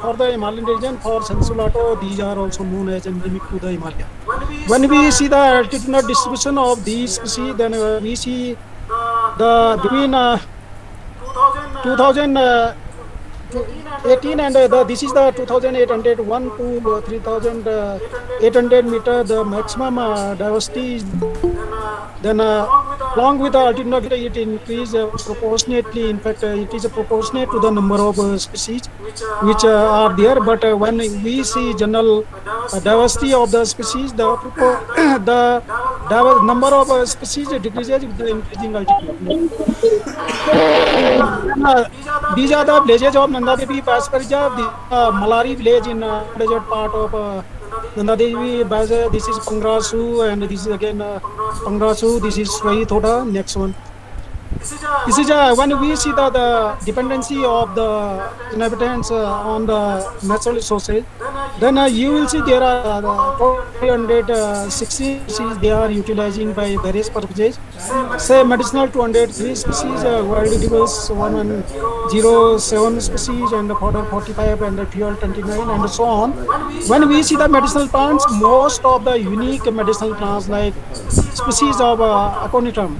for the Himalayan region, for sensu lato, these are also known as endemic to the Himalaya. When we see the altitudinal distribution of these species, then we see the between 2000. Uh, 18 and uh, the, this is the 2800 1 to uh, 3800 meter the maximum uh, diversity is then uh, along with the altitudinal it increase uh, proportionately in fact uh, it is proportionate to the number of uh, species which uh, are there but uh, when we see general uh, diversity of the species the the number of uh, species decreases with the increasing altitude uh, these are the villages of Nanda Devi Pasparija, the uh, Malari village in uh, desert part of uh, Nanda Devi. Bas- This is Pangrasu, and this is again uh, Pangrasu. This is Swai Thoda. Next one. This is uh, when we see the, the dependency of the inhabitants uh, on the natural resources, then uh, you will see there are uh, 260 species they are utilizing by various purposes. Say medicinal 203 species, uh, edibles 107 species, and the fodder 45 and fuel 29 and so on. When we see the medicinal plants, most of the unique medicinal plants like species of uh, aconitum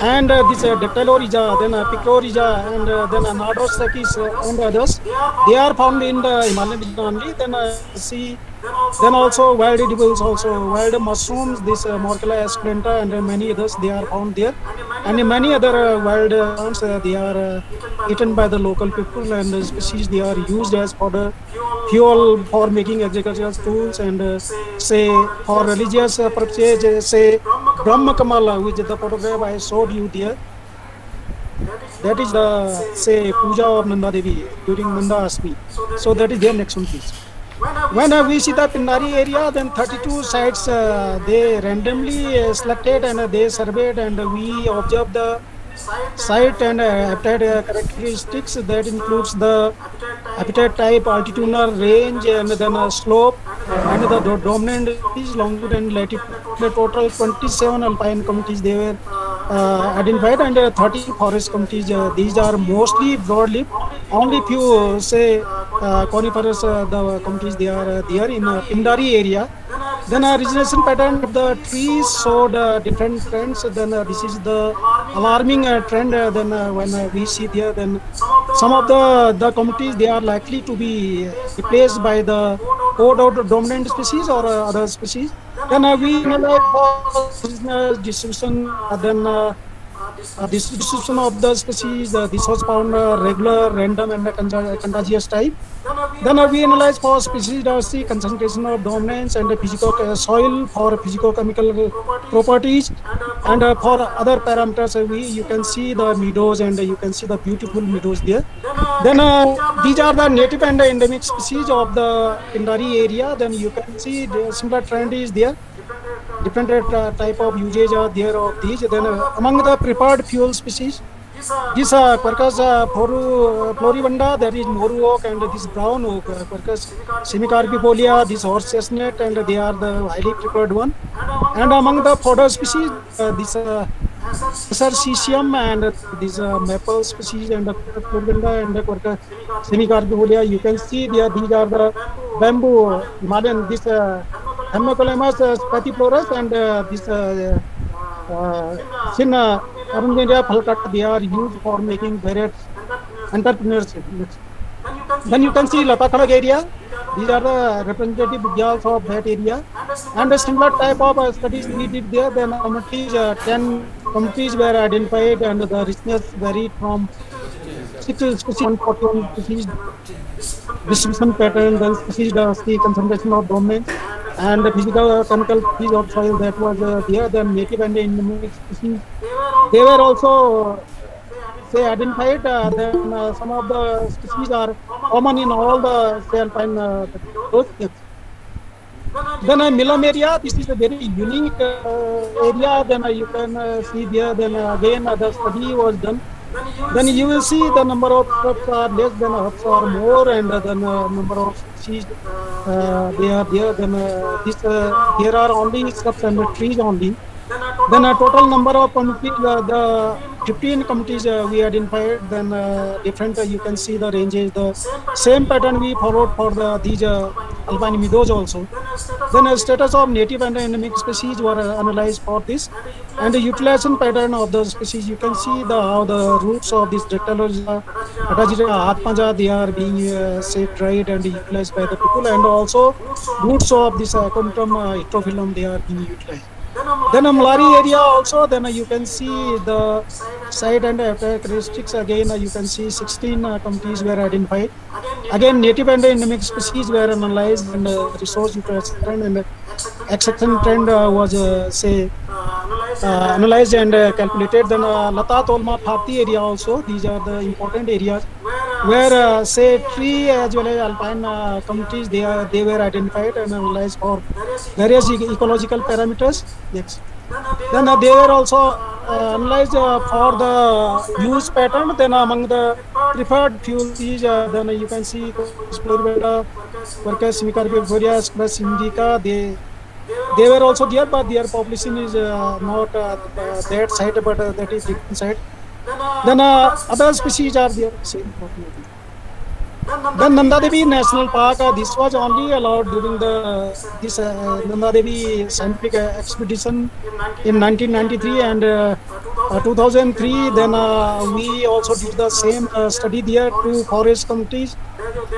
and uh, this uh, Dactylorhiza, then uh, Picrorhiza, and uh, then uh, Nardostachys uh, and others, they are found in the Himalayan region only. Then uh, see, then also wild edibles, also wild mushrooms, this uh, Morchella and uh, many others, they are found there. And many other uh, wild uh, plants, uh, they are uh, eaten by the local people and species they are used as for the fuel for making agricultural tools and say for religious purposes, say Brahma Kamala, which the photograph I showed you there. That is the say puja of Nanda Devi during Nanda Ashtami. So that is their next one, please. When uh, we see the Pindari area, then 32 sites uh, they randomly uh, selected and uh, they surveyed and uh, we observed the site and uh, habitat uh, characteristics that includes the habitat type, altitudinal range, and then uh, slope, and the do- dominant is longitude and latitude. The total 27 alpine communities they were uh, identified, and uh, 30 forest communities. Uh, these are mostly broadleaf. Only few uh, say uh, coniferous uh, the communities they are uh, there in uh, Pindari area. Then uh, regeneration pattern of the trees showed uh, different trends. Then uh, this is the alarming trend. Then when we see there, then some of the the communities they are likely to be replaced by the code of dominant species or other species. Then we analyze the distribution. Then this distribution of the species, uh, this was found uh, regular, random, and uh, contagious type. Then uh, we analyze for species diversity, concentration of dominance, and uh, physical uh, soil for physicochemical properties, and uh, for other parameters. Uh, we you can see the meadows and uh, you can see the beautiful meadows there. Then uh, these are the native and endemic species of the Pindari area. Then you can see the similar trend is there different uh, type of usage are there of these. Then uh, among the prepared fuel species, this uh, Quercus uh, floru, uh, floribunda, there is moru oak and this brown oak, uh, Quercus semicarpifolia, this horse chestnut, and they are the highly prepared one. And among the fodder species, uh, this uh, Sarcesium and uh, this uh, maple species and the floribunda and the Quercus semicarpifolia, you can see there these are the bamboo Himalayan, this uh, Hemicolamus uh, spathiflorus and uh, this uh, uh, phalcut, they are used for making various entrepreneurship. Then you can see Latakhalag area. These are the representative vidyas of that area. And a similar type of uh, studies we did there. Then uh, 10 communities were identified and the richness varied from 6 to 141 species distribution pattern, then species diversity, concentration of domains, and the physical chemical properties of soil that was uh, there, the native and endemic species. They were also say identified. Uh, then uh, some of the species are common in all the say alpine uh, those. Then uh, Milam area, this is a very unique uh, area. Then uh, you can uh, see there. Then again, the study was done then you will see the number of crops are less than herbs are more, and then uh, number of species uh, they are there. Then uh, this uh, there are only shrubs and trees only. Then a total number of committees, uh, the 15 committees uh, we identified. Then uh, different, you can see the ranges. The same pattern we followed for the these alpine meadows also. Then a status of native and endemic species were uh, analyzed for this, and the utilization pattern of the species. You can see the how the roots of this Dactylorhiza atmaja they are being uh, say dried and utilized by the people, and also roots of this uh, Aconitum uh, heterophyllum they are being utilized. Then a Malari area also, then uh, you can see the site and characteristics. Again, you can see 16 uh, communities were identified. Again, native and endemic species were analyzed and uh, resource utilization trend and exception trend uh, was, say, analyzed and calculated. Then uh, Lata Tolma Bharti area also, these are the important areas where uh, say tree as well as alpine uh, communities they are they were identified and analyzed for various ecological parameters next then uh, they were also uh, analyzed uh, for the use pattern then uh, among the preferred fuels is uh, then uh, you can see Splurveda, Quercus semecarpifolia, Squus indica they they were also there but their population is not that side but that is different side then other species are there. Same population. Then Nanda Devi National Park, uh, this was only allowed during the this uh, Nanda Devi scientific uh, expedition in 1993 and uh, uh, 2003. Then uh, we also did the same uh, study there to forest communities.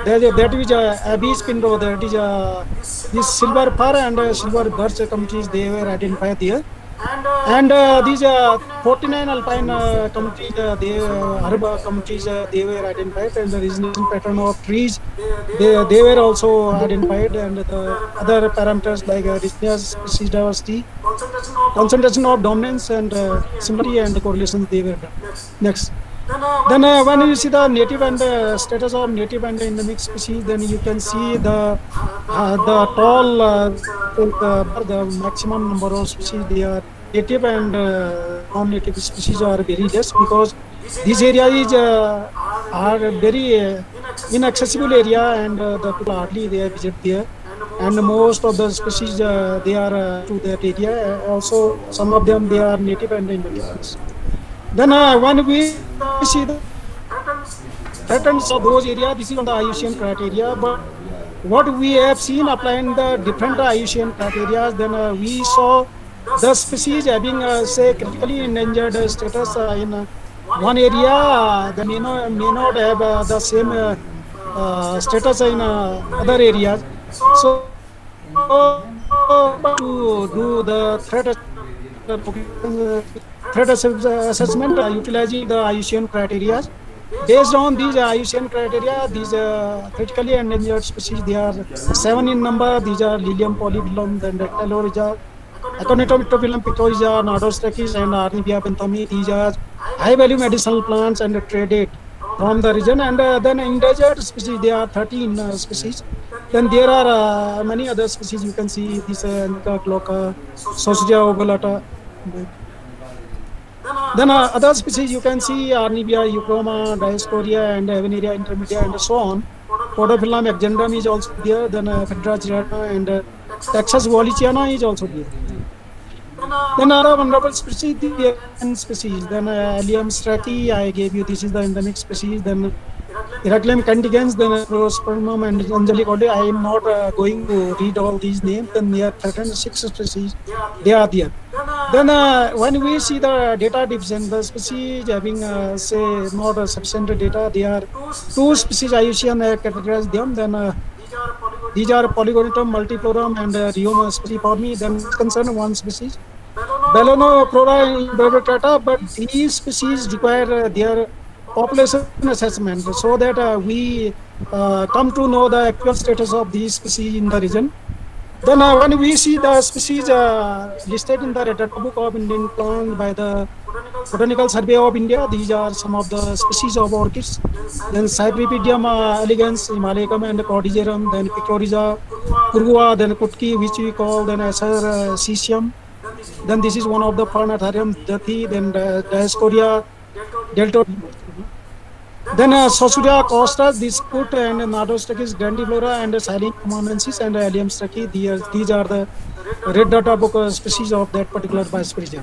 There, that is uh, Abbey Spindle, that is uh, this silver fir and uh, silver birch communities they were identified there. And uh, these uh, 49 alpine uh, communities, uh, they, uh, herb uh, communities, uh, they were identified, and the regeneration pattern of trees, they, they were also identified, and the other parameters like uh, richness, species diversity, concentration of dominance, and uh, similarity and correlation, they were done. Next. Then uh, when you see the native and uh, status of native and endemic species, then you can see the uh, the tall uh, the, the maximum number of species they are native and uh, non-native species are very less because this area is uh, are very uh, inaccessible area and the people hardly they visit there and most of the species they are to that area also some of them they are native and endemic. Then uh, when we see the patterns of those areas, this is on the IUCN criteria, but what we have seen applying the different IUCN criteria, then uh, we saw the species having, uh, say, critically endangered status uh, in uh, one area, uh, they may not, may not have uh, the same status in other areas. So, to do the threat threat assessment uh, utilizing the IUCN criteria. Based on these uh, IUCN criteria, these uh, critically endangered species, they are seven in number. These are Lilium polyphyllum, then Dactylorhiza, Aconitum pictophyllum pictoriza, Nardostachys, and Arnibia benthami. These are high-value medicinal plants and traded from the region. And uh, then endangered species, there are 13 uh, species. Then there are uh, many other species. You can see this uh, Nica glauca, Saussure ovulata. Then uh, other species you can see Arnebia, Euchroma, Dioscorea, and Veneria intermedia, and so on. Podophyllum hexandrum is also there. Then uh, girata and uh, Taxus wallichiana is also there. Then other vulnerable species, the species. Then uh, Allium strati, I gave you. This is the endemic species. Then Heracleum candicans, then Prospermum and Angelicoide. I am not uh, going to read all these names. Then there are threatened six species. They are there. Then uh, when we see the data division, the species having uh, say not a sufficient data, they are two species IUCN uh, categorized them. Then uh, these are Polygonatum multiflorum and uh, Rheuma species. Then concern one species. Balanophora invertebrata, but these species require uh, their population assessment so that uh, we uh, come to know the actual status of these species in the region. Then uh, when we see the species uh, listed in the Red Book of Indian Plants by the Botanical Survey of India, these are some of the species of orchids. Then Cypripedium uh, elegans, Himalayacum and Cordycerum, then Pictoriza, Purgua, then Kutki, which we call then Acer uh, cesium. Then this is one of the Parnatharium Dathi, then uh, Dioscorea, Delta. Then uh, costa, this put and Nardostachys grandiflora and Silene kumaonensis and Allium stachyi, these, these are the red data book uh, species of that particular Biosphaeria.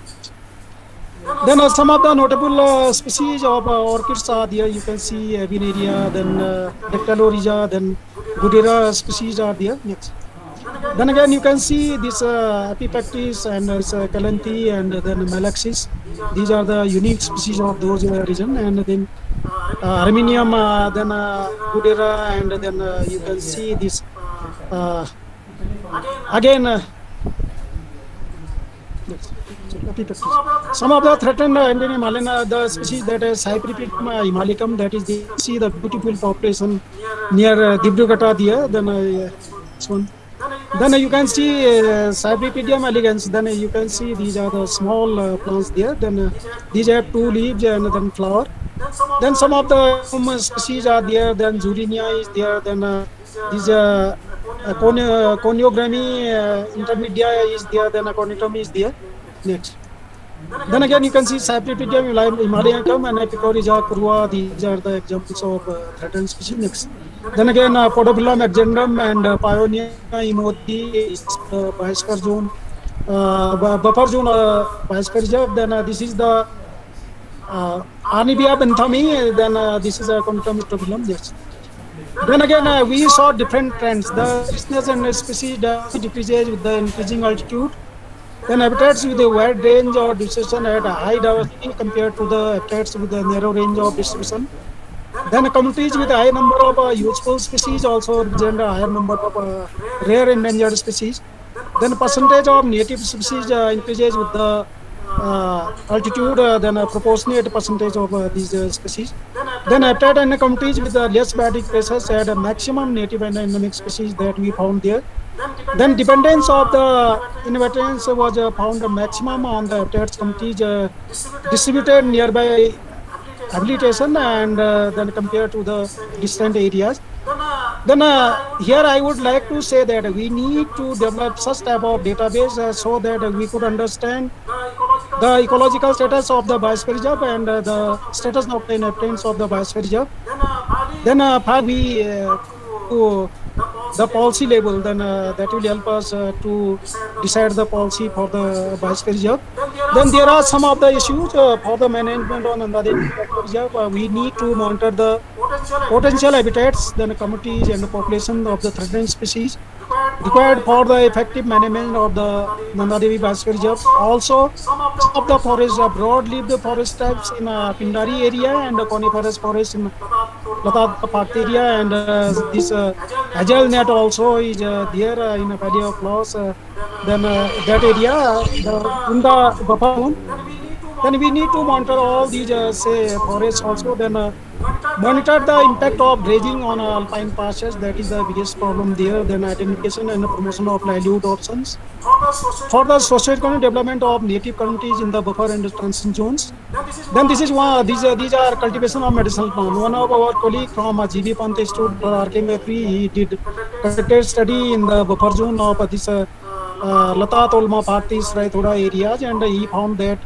Then uh, some of the notable uh, species of uh, orchids are there. You can see Avineria, then uh, Dactylorhiza, then Goodyera species are there. Next. Then again, you can see this uh, and uh, uh, Calanthe and then Malaxis. These are the unique species of those uh, region. And then uh, Armenium, uh, then uh, Goodyera, and then uh, you can see this uh, again. Uh. Some of the threatened uh, endemic Malina, the species that is Cypripedium uh, himalicum, that is the see the beautiful population near uh, Dibrughata there. Then uh, this one. Then uh, you can see uh, Cypripedium elegans. Then uh, you can see these are the small uh, plants there. Then uh, these have two leaves and then flower. Then some of the um, species are there. Then Zurinia is there. Then uh, these uh, uh, Coniogramme uh, intermedia is there. Then Aconitum is there. Next. Then again, you can see Cypripedium Himalayancum and Epicoriza curva. These are the examples of uh, threatened species. Next. Then again, uh, Podophyllum hexandrum and uh, Pioneer emoti is the biosphere zone, uh, bu- buffer zone uh, reserve. Then uh, this is the uh, Arnebia benthami. Then uh, this is a Contomitophyllum. Yes. Then again, uh, we saw different trends. The richness and species decreases with the increasing altitude. Then habitats with a wide range of distribution had a high diversity compared to the habitats with a narrow range of distribution. Then communities with a high number of uh, useful species also represent a higher number of uh, rare endangered species. Then percentage of native species uh, increases with the altitude, uh, then a proportionate percentage of uh, these uh, species. Then habitat and communities with uh, less biotic pressures had a maximum native and endemic species that we found there. Then dependence of the inhabitants was uh, found a maximum on the habitats communities uh, distributed nearby habilitation and uh, then compared to the distant areas. Then uh, here I would like to say that we need to develop such type of database uh, so that we could understand the ecological status of the biosphere reserve and uh, the status of the inhabitants of the biosphere reserve. Then uh, we uh, to the policy level, then uh, that will help us uh, to decide the policy for the biosphere reserve. Then there are some of the issues uh, for the management on Biosphere Reserve. Uh, we need to monitor the potential habitats, then the communities and the population of the threatened species required for the effective management of the Nanda Devi Biosphere Reserve. Also, some of the forests are broad-leaved forest types in uh, Pindari area and the coniferous forest in Ladakh Park area and uh, this uh, agile net also is uh, there uh, in a valley of flowers. Uh, then uh, that area, uh, the, in the then we need to monitor all these uh, say forests also. Then uh, monitor the impact of grazing on alpine pastures. That is the biggest problem there. Then identification and promotion of livelihood options. For the socio-economic development of native communities in the buffer and transition zones. Then this is one. These are these are cultivation of medicinal plant. One of our colleague from uh, GB Pant Institute for Archaeometry, he did conducted study in the buffer zone of uh, this. Uh, uh, Lata Tolma Bharti Thoda areas and he found that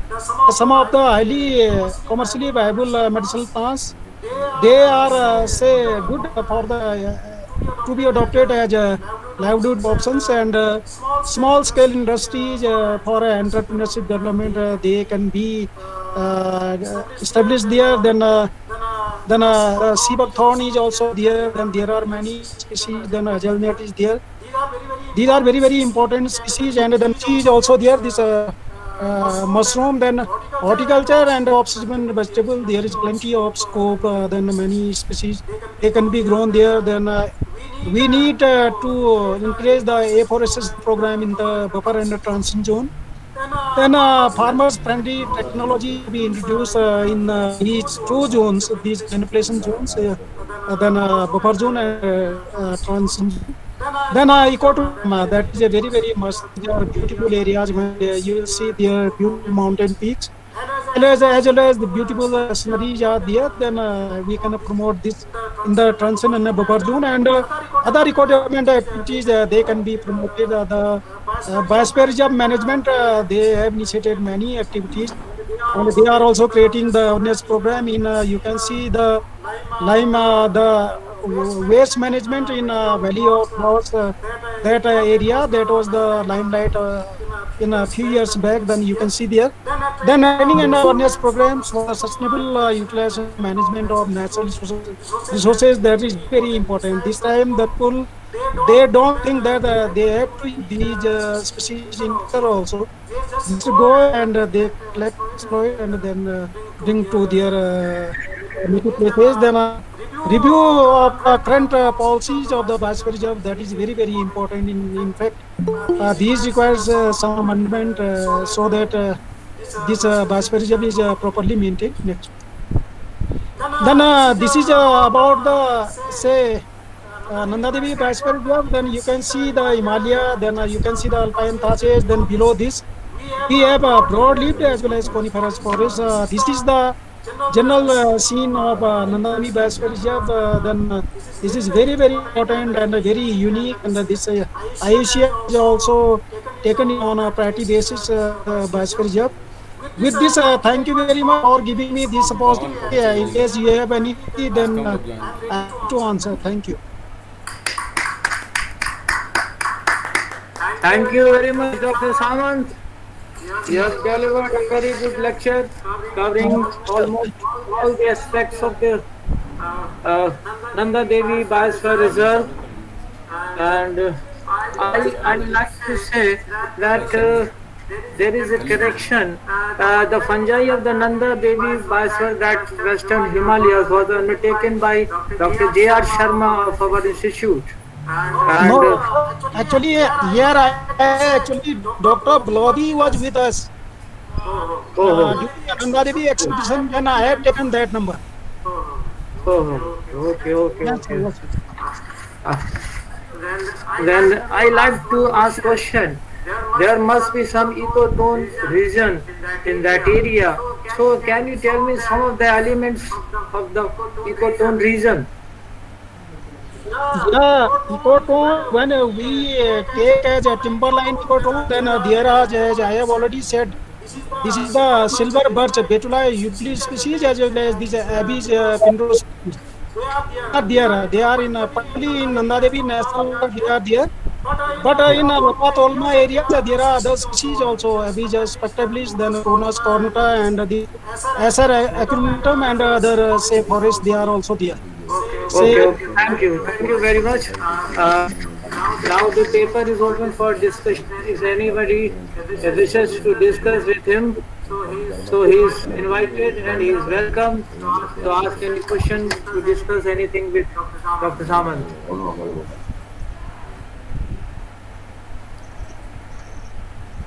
some of the highly uh, commercially viable uh, medicinal plants they are uh, say good for the to be adopted as livelihood options and small scale industries for entrepreneurship development they can be established there. Then then uh, uh, sea buckthorn is also there. Then there are many species. Then hazelnut is there these are very very important species and then also there this uh, uh, mushroom then horticulture and vegetable. There is plenty of scope uh, then many species they can be grown there. Then uh, we need uh, to increase the afforestation program in the buffer and transition zone. Then uh, farmers friendly technology be introduced in each two zones these manipulation zones then buffer zone and transition zone. Then uh, ecotourism, uh, that is a very very must. There are beautiful areas where uh, you will see there beautiful mountain peaks, as well as, well as the beautiful uh, sceneries are there. Then uh, we can promote this in the transition and zone and uh, other eco-development activities. Uh, they can be promoted. Uh, the uh, biosphere management uh, they have initiated many activities and they are also creating the awareness program in uh, you can see the lime uh, the waste management in uh, valley of Flowers, uh, that uh, area. That was the limelight in a few years back then you can see there. Then training and awareness programs for sustainable utilization management of natural resources, that is very important. This time the people they don't think that they have to these species in also. Just go and they collect exploit and then bring to their uh, native places then uh, review of the current uh, policies of the biosphere reserve that is very very important in in fact. Uh, these requires uh, some amendment uh, so that uh, this uh, biosphere reserve is uh, properly maintained. Next. Then uh, this is uh, about the say uh, Nanda Devi Biosphere Reserve, then you can see the Himalaya, then uh, you can see the alpine thaches, then below this we have a broad-leaved as well as coniferous forest. Uh, this is the general uh, scene of uh, Nanda Devi Reserve. Uh, then uh, this is very very important and uh, very unique and uh, this uh, is also taken on a priority basis uh, uh. With this, uh, thank you very much for giving me this opportunity. Uh, in case you have any, then uh, I have to answer. Thank you. Thank you very much, Dr. Samant. Have delivered a very good lecture covering almost all the aspects of the uh, Nanda Devi Biosphere Reserve. And uh, I, I'd like to say that uh, there is a correction. Uh, the fungi of the Nanda Devi Biosphere, that Western Himalayas, was undertaken by Dr. J.R. Sharma of our institute. No, uh, actually, uh, here I actually Dr. Blodi was with us. Uh, oh, during the Ganga Devi exhibition, and I had taken that number. oh, okay, okay, Yes, okay. yes. Then I like to ask question. There must be some ecotone region in that area. So can you tell me some of the elements of the ecotone region? Yeah, ecotone, when uh, we uh, take as a timberline ecotone, then uh, there are, as I have already said, this is the silver birch, Betula utilis species, as well as this uh, Abies uh, species. There, uh, they are in uh, partly in Nanda Devi National they are there. But uh, in uh, Lapat Olma area, uh, there are other species also, Abies uh, spectabilis, then Prunus cornuta, and uh, the Acer acuminatum, and other, uh, say, they are also there. Okay, okay. Thank you. Thank you very much. Uh, now the paper is open for discussion. If anybody wishes to discuss with him, so he is invited and he is welcome to ask any question, to discuss anything with Dr. Samant.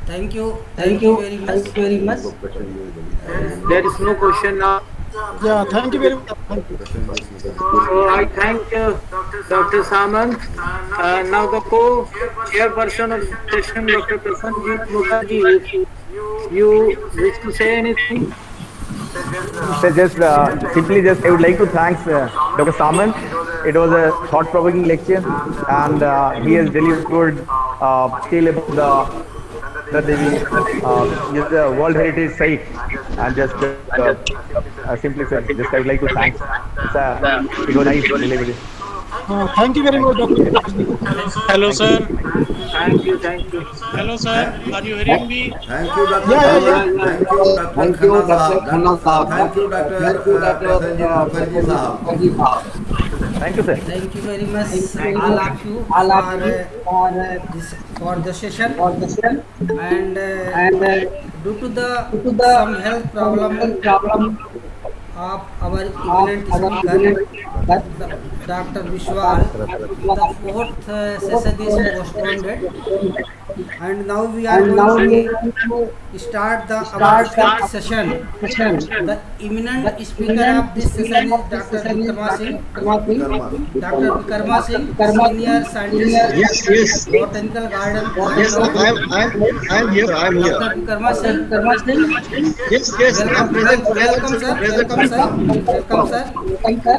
Thank you. Thank you very much. Thank you very much. There is no question now. Yeah, thank you very much. So I thank uh, Dr. Samant. Uh, now the co-chairperson of the session, Dr. Prasanjit Mukherjee. You wish to say anything? So just uh, simply just I would like to thank uh, Dr. Samant. It was a thought-provoking lecture, and uh, he has delivered uh, tale about the the Devi, uh, is the World Heritage Site, and just uh, uh, simply said, just I would like to thank. Uh, it was nice delivery. Uh, thank you very much, Dr. Hello, sir. Thank you, thank you. Hello, sir. Are you hearing me? Thank you, Dr. Yeah, yeah, Khanna. Thank you, Dr. Khanna Sahab. Thank you, Dr. Prasanjit Mukherjee Sahab. Thank you sir thank you very much I love you I love you for this for the session for the session and and due to the to the some health problem problem of our eminent speaker, Dr. Vishwal, the fourth uh, session is postponed. And now we are going to start the our fifth session. The eminent speaker of this session is Dr. Vikrama Singh. Dr. Vikrama Singh, senior scientist, Yes, yes. botanical garden. Yes, I am, I am, I am here, I am here. Dr. Vikrama Singh, Vikrama Singh. Yes, yes, I am Welcome, present, welcome, sir. present, Welcome, present. sir. Welcome, sir.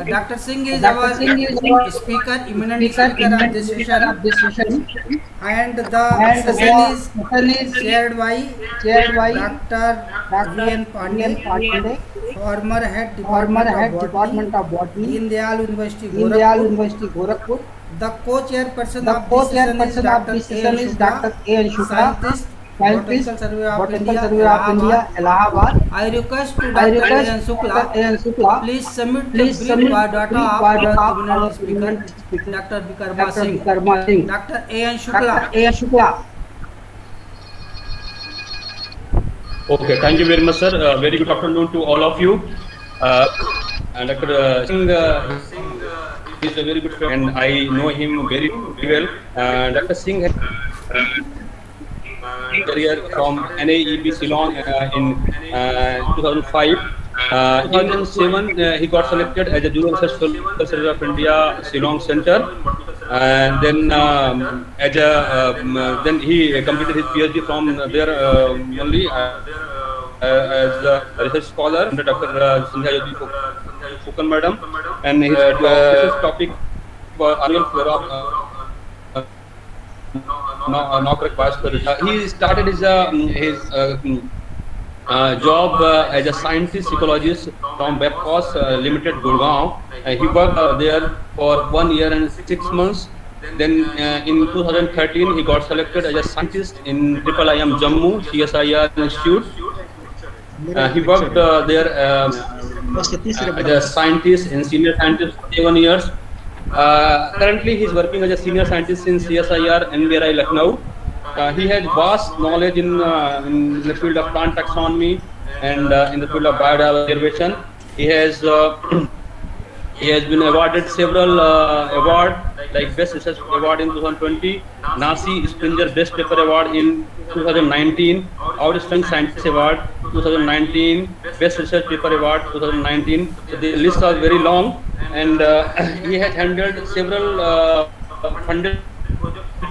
Dr. Singh is our speaker, eminent speaker of this session, and the session is chaired by chaired by Dr. V.N. Pandey, former head former department head of department botany, of botany, Deen Dayal University, Deen Dayal Gorakhpur. University, Gorakhpur. The co-chairperson The of this session is co-chairperson of Dr. this session is Dr. A.N. Shukla, scientist, scientist, Botanical Survey of Botanical India, Survey of India, Allahabad. I request to I Dr. request A.N. Dr. Shukla, A.N. Shukla, please submit please the submit brief biodata brief of biodata eminent our speaker, Dr. Vikarma Dr. Singh. Vikarma Singh. Dr. A.N. Dr. Shukla. A.N. Shukla. Okay, thank you very much, sir. Uh, very good afternoon to all of you. Uh, and Dr. uh, Singh uh, is a very good friend, and I know him very, very well. Uh, Dr. Singh has career from NAEB Ceylon uh, in uh, 2005. Uh, in 2007, uh, he got selected as a Junior Research Fellow of India Ceylon Center, and then um, as a um, uh, then he completed his PhD from there uh, only. Uh, uh, as a research scholar under Dr. Uh, Sindhya Jyoti Phukan Madam, and his uh, research topic for annual flora uh, uh, Nokrek. Uh, he started his uh, his uh, uh, job uh, as a scientist ecologist from Babcock uh, Limited, Gurgaon. Uh, he worked uh, there for one year and six months. Then uh, in 2013, he got selected as a scientist in Triple IM Jammu CSIR Institute. Uh, he worked uh, there um, uh, as a scientist and senior scientist for seven years. Uh, currently, he is working as a senior scientist in CSIR NBRI Lucknow. Uh, he has vast knowledge in, uh, in the field of plant taxonomy and uh, in the field of biodiversity. He has uh, he has been awarded several uh, awards like Best Research Award in 2020, Nasi Springer Best Paper Award in 2019, Outstanding Scientist Award 2019, Best Research Paper Award 2019. So the list was very long, and uh, he has handled several uh, funded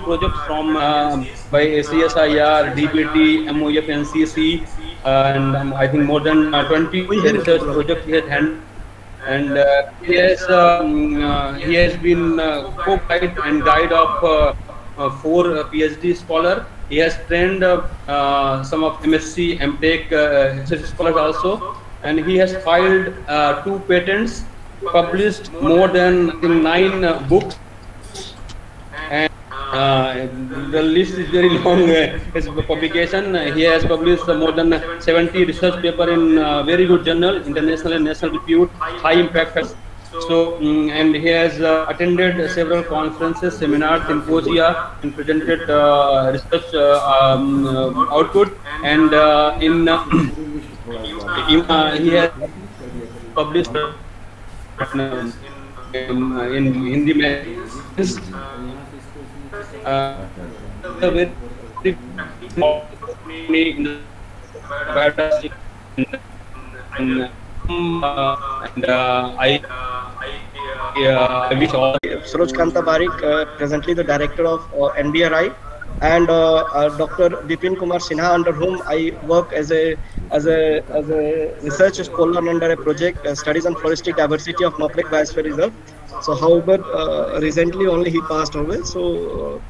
projects from uh, by CSIR, DPT, MOF, NCC, and um, I think more than uh, 20 research projects he has handled and uh, he has um, uh, he has been uh, co-guide and guide of uh, uh, four uh, PhD scholar. He has trained some of MSc, MTech research scholars also, and he has filed two patents, published more than nine books, uh, the list is very long. Uh, his publication, uh, he has published more than 70 research paper in uh, very good journal, international and national repute, high impact. So, mm, and he has uh, attended several conferences, seminars, symposia, and presented uh, research um, output. And in, he has published in, in Hindi uh, the very fantastic and, uh, and uh, I, uh, I wish all Saroj Kanta Barik, presently the director of uh, NBRI, and uh, uh, Dr. Bipin Kumar Sinha, under whom I work as a as a as a research scholar under a project uh, studies on floristic diversity of Nokrek Biosphere Reserve. So, however, recently only he passed away. So.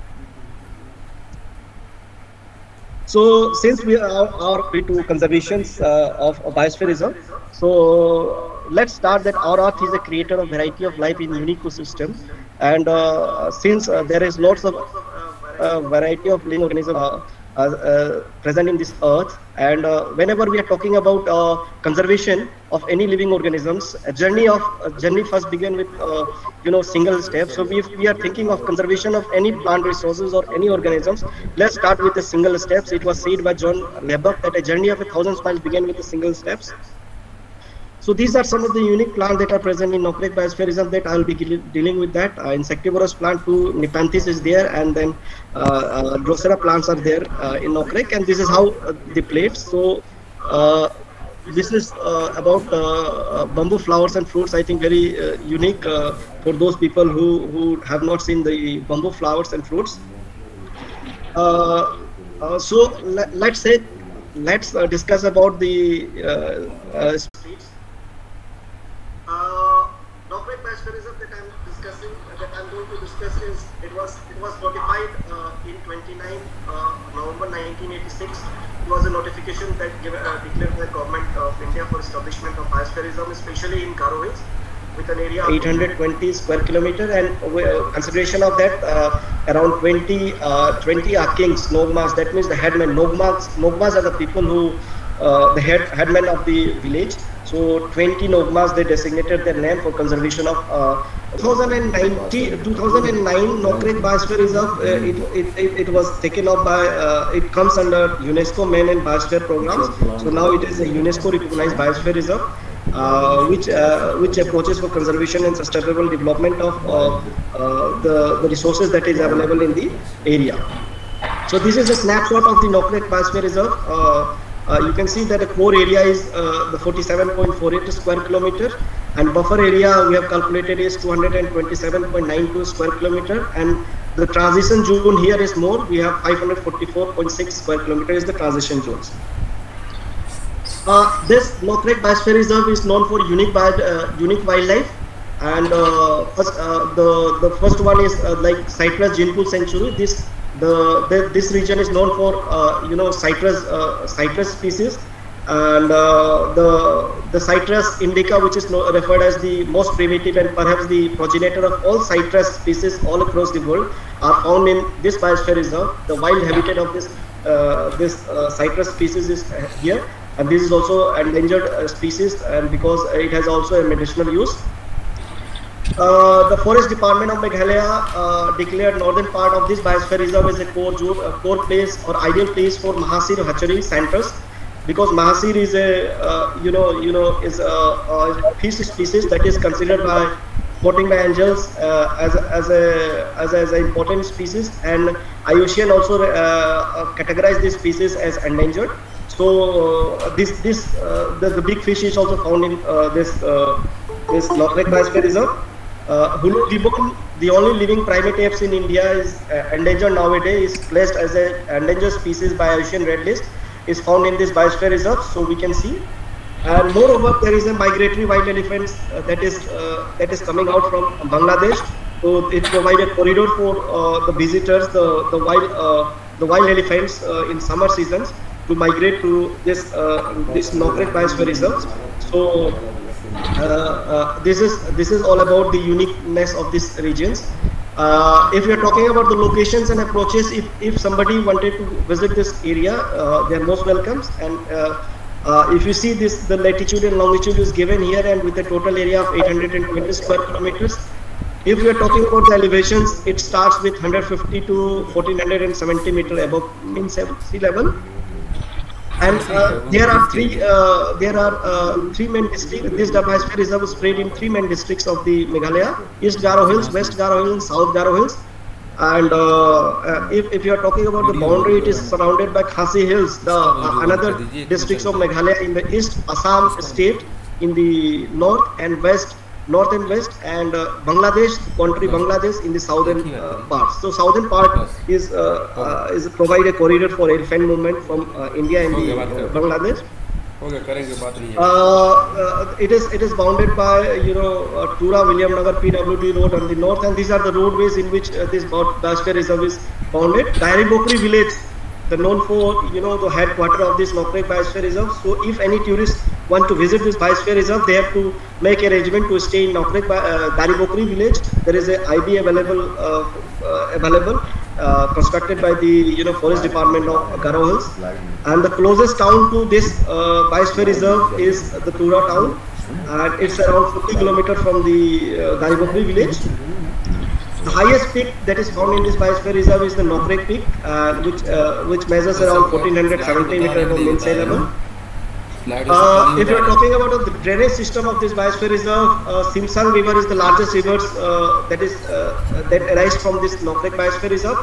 So since we are, are to conservations uh, of, of biosphere reserve, so let's start that our earth is a creator of variety of life in unique ecosystem and uh, since uh, there is lots of uh, variety of living organisms uh, uh, uh, present in this earth. And whenever we are talking about conservation of any living organisms a journey of a journey first begin with you know single step. So if we are thinking of conservation of any plant resources or any organisms. Let's start with the single steps. It was said by john lubbock that a journey of a thousand miles begin with the single steps so these are some of the unique plants that are present in Nokrek biosphere reserve that I will be dealing with that. Uh, insectivorous plant too, Nepenthes is there and then uh, uh, Drosera plants are there uh, in Nokrek and this is how uh, the plates. So uh, this is about bamboo flowers and fruits. I think very unique for those people who, who have not seen the bamboo flowers and fruits. So let, let's say let's discuss about the uh, uh, biosphere that I'm discussing, that I'm going to discuss is it was it was notified uh, in 29 uh, November 1986. It was a notification that give, uh, declared the government of India for establishment of biosphere especially in Garo with an area of 820 square kilometer, and uh, consideration of that uh, around 20 uh, 20 are kings, nokmas. That means the headmen. Nokmas nokmas are the people who the head headmen of the village. So 20 Nokmas, they designated their name for conservation of uh, 2090, 2009 Nokrek Biosphere Reserve. Uh, it, it, it, it was taken up by, uh, it comes under UNESCO Man and Biosphere programs. So now it is a UNESCO recognized Biosphere Reserve. Uh, which uh, which approaches for conservation and sustainable development of uh, uh, the, the resources that is available in the area. So this is a snapshot of the Nokrek Biosphere Reserve. Uh, you can see that the core area is uh, the 47.48 square kilometer and buffer area we have calculated is 227.92 square kilometer and the transition zone here is more we have 544.6 square kilometer is the transition zones. Uh, this Nokrek Biosphere Reserve is known for unique, uh, unique wildlife and uh, first, uh, the the first one is like Citrus Gene Sanctuary. This the, the, this region is known for uh, you know citrus uh, citrus species. And uh, the the citrus indica which is no, referred as the most primitive and perhaps the progenitor of all citrus species all across the world are found in this biosphere reserve. The wild habitat of this this citrus species is here. And this is also an endangered species and because it has also a medicinal use uh, the Forest Department of Meghalaya uh, declared northern part of this biosphere reserve as a core, a core place or ideal place for Mahseer hatchery centers because Mahseer is a uh, you know you know is a, a fish species that is considered by voting by angels uh, as as a as a, as an important species and IUCN also uh, categorized this species as endangered. So this this the, the big fish is also found in this this Nokrek biosphere reserve. Uh, Hoolock gibbon, the only living primate apes in India, is uh, endangered nowadays. Is placed as an endangered species by IUCN Red List. Is found in this biosphere reserve, so we can see. And moreover, there is a migratory wild elephant uh, that is uh, that is coming out from Bangladesh. So it provides a corridor for uh, the visitors, the the wild uh, the wild elephants in summer seasons to migrate to this this Nokrek biosphere reserve. So uh, uh, Uh, uh, this is this is all about the uniqueness of these regions. Uh, if are talking about the locations and approaches, if, if somebody wanted to visit this area, uh, they are most welcome. And if you see this, the latitude and longitude is given here, and with a total area of 820 square kilometers. If we are talking about the elevations, it starts with 150 to 1470 meter above mean sea level and uh, there are three uh, there are uh, three main districts. This biosphere reserve is spread in three main districts of the Meghalaya: East Garo Hills, West Garo Hills, South Garo Hills. And uh, uh, if, if you are talking about the boundary, it is surrounded by Khasi Hills, the uh, another districts of Meghalaya in the east, Assam state in the north and west north and west and uh, Bangladesh country Bangladesh in the southern uh, part. So southern part is uh, is provide a corridor for elephant movement from uh, India and the, Bangladesh. Uh, it is it is bounded by you know uh, Tura William Nagar PWD road on the north and these are the roadways in which uh, this biosphere reserve is bounded. Diary Bokri village the known for you know the headquarter of this Nokrek Biosphere Reserve. So if any tourists want to visit this Biosphere Reserve, they have to make arrangement to stay in Nokrek uh, village. There is a IB available uh, uh, available uh, constructed by the you know Forest Department of Garo Hills. And the closest town to this uh, Biosphere Reserve is the Tura town, and it's around 50 kilometers from the uh, village. The highest peak that is found in this biosphere reserve is the Nokrek peak, uh, which uh, which measures around 1470 meters above mean sea level. Uh, if you are talking about the drainage system of this biosphere reserve, uh, Simsang River is the largest river uh, that is uh, that arises from this Nokrek biosphere reserve,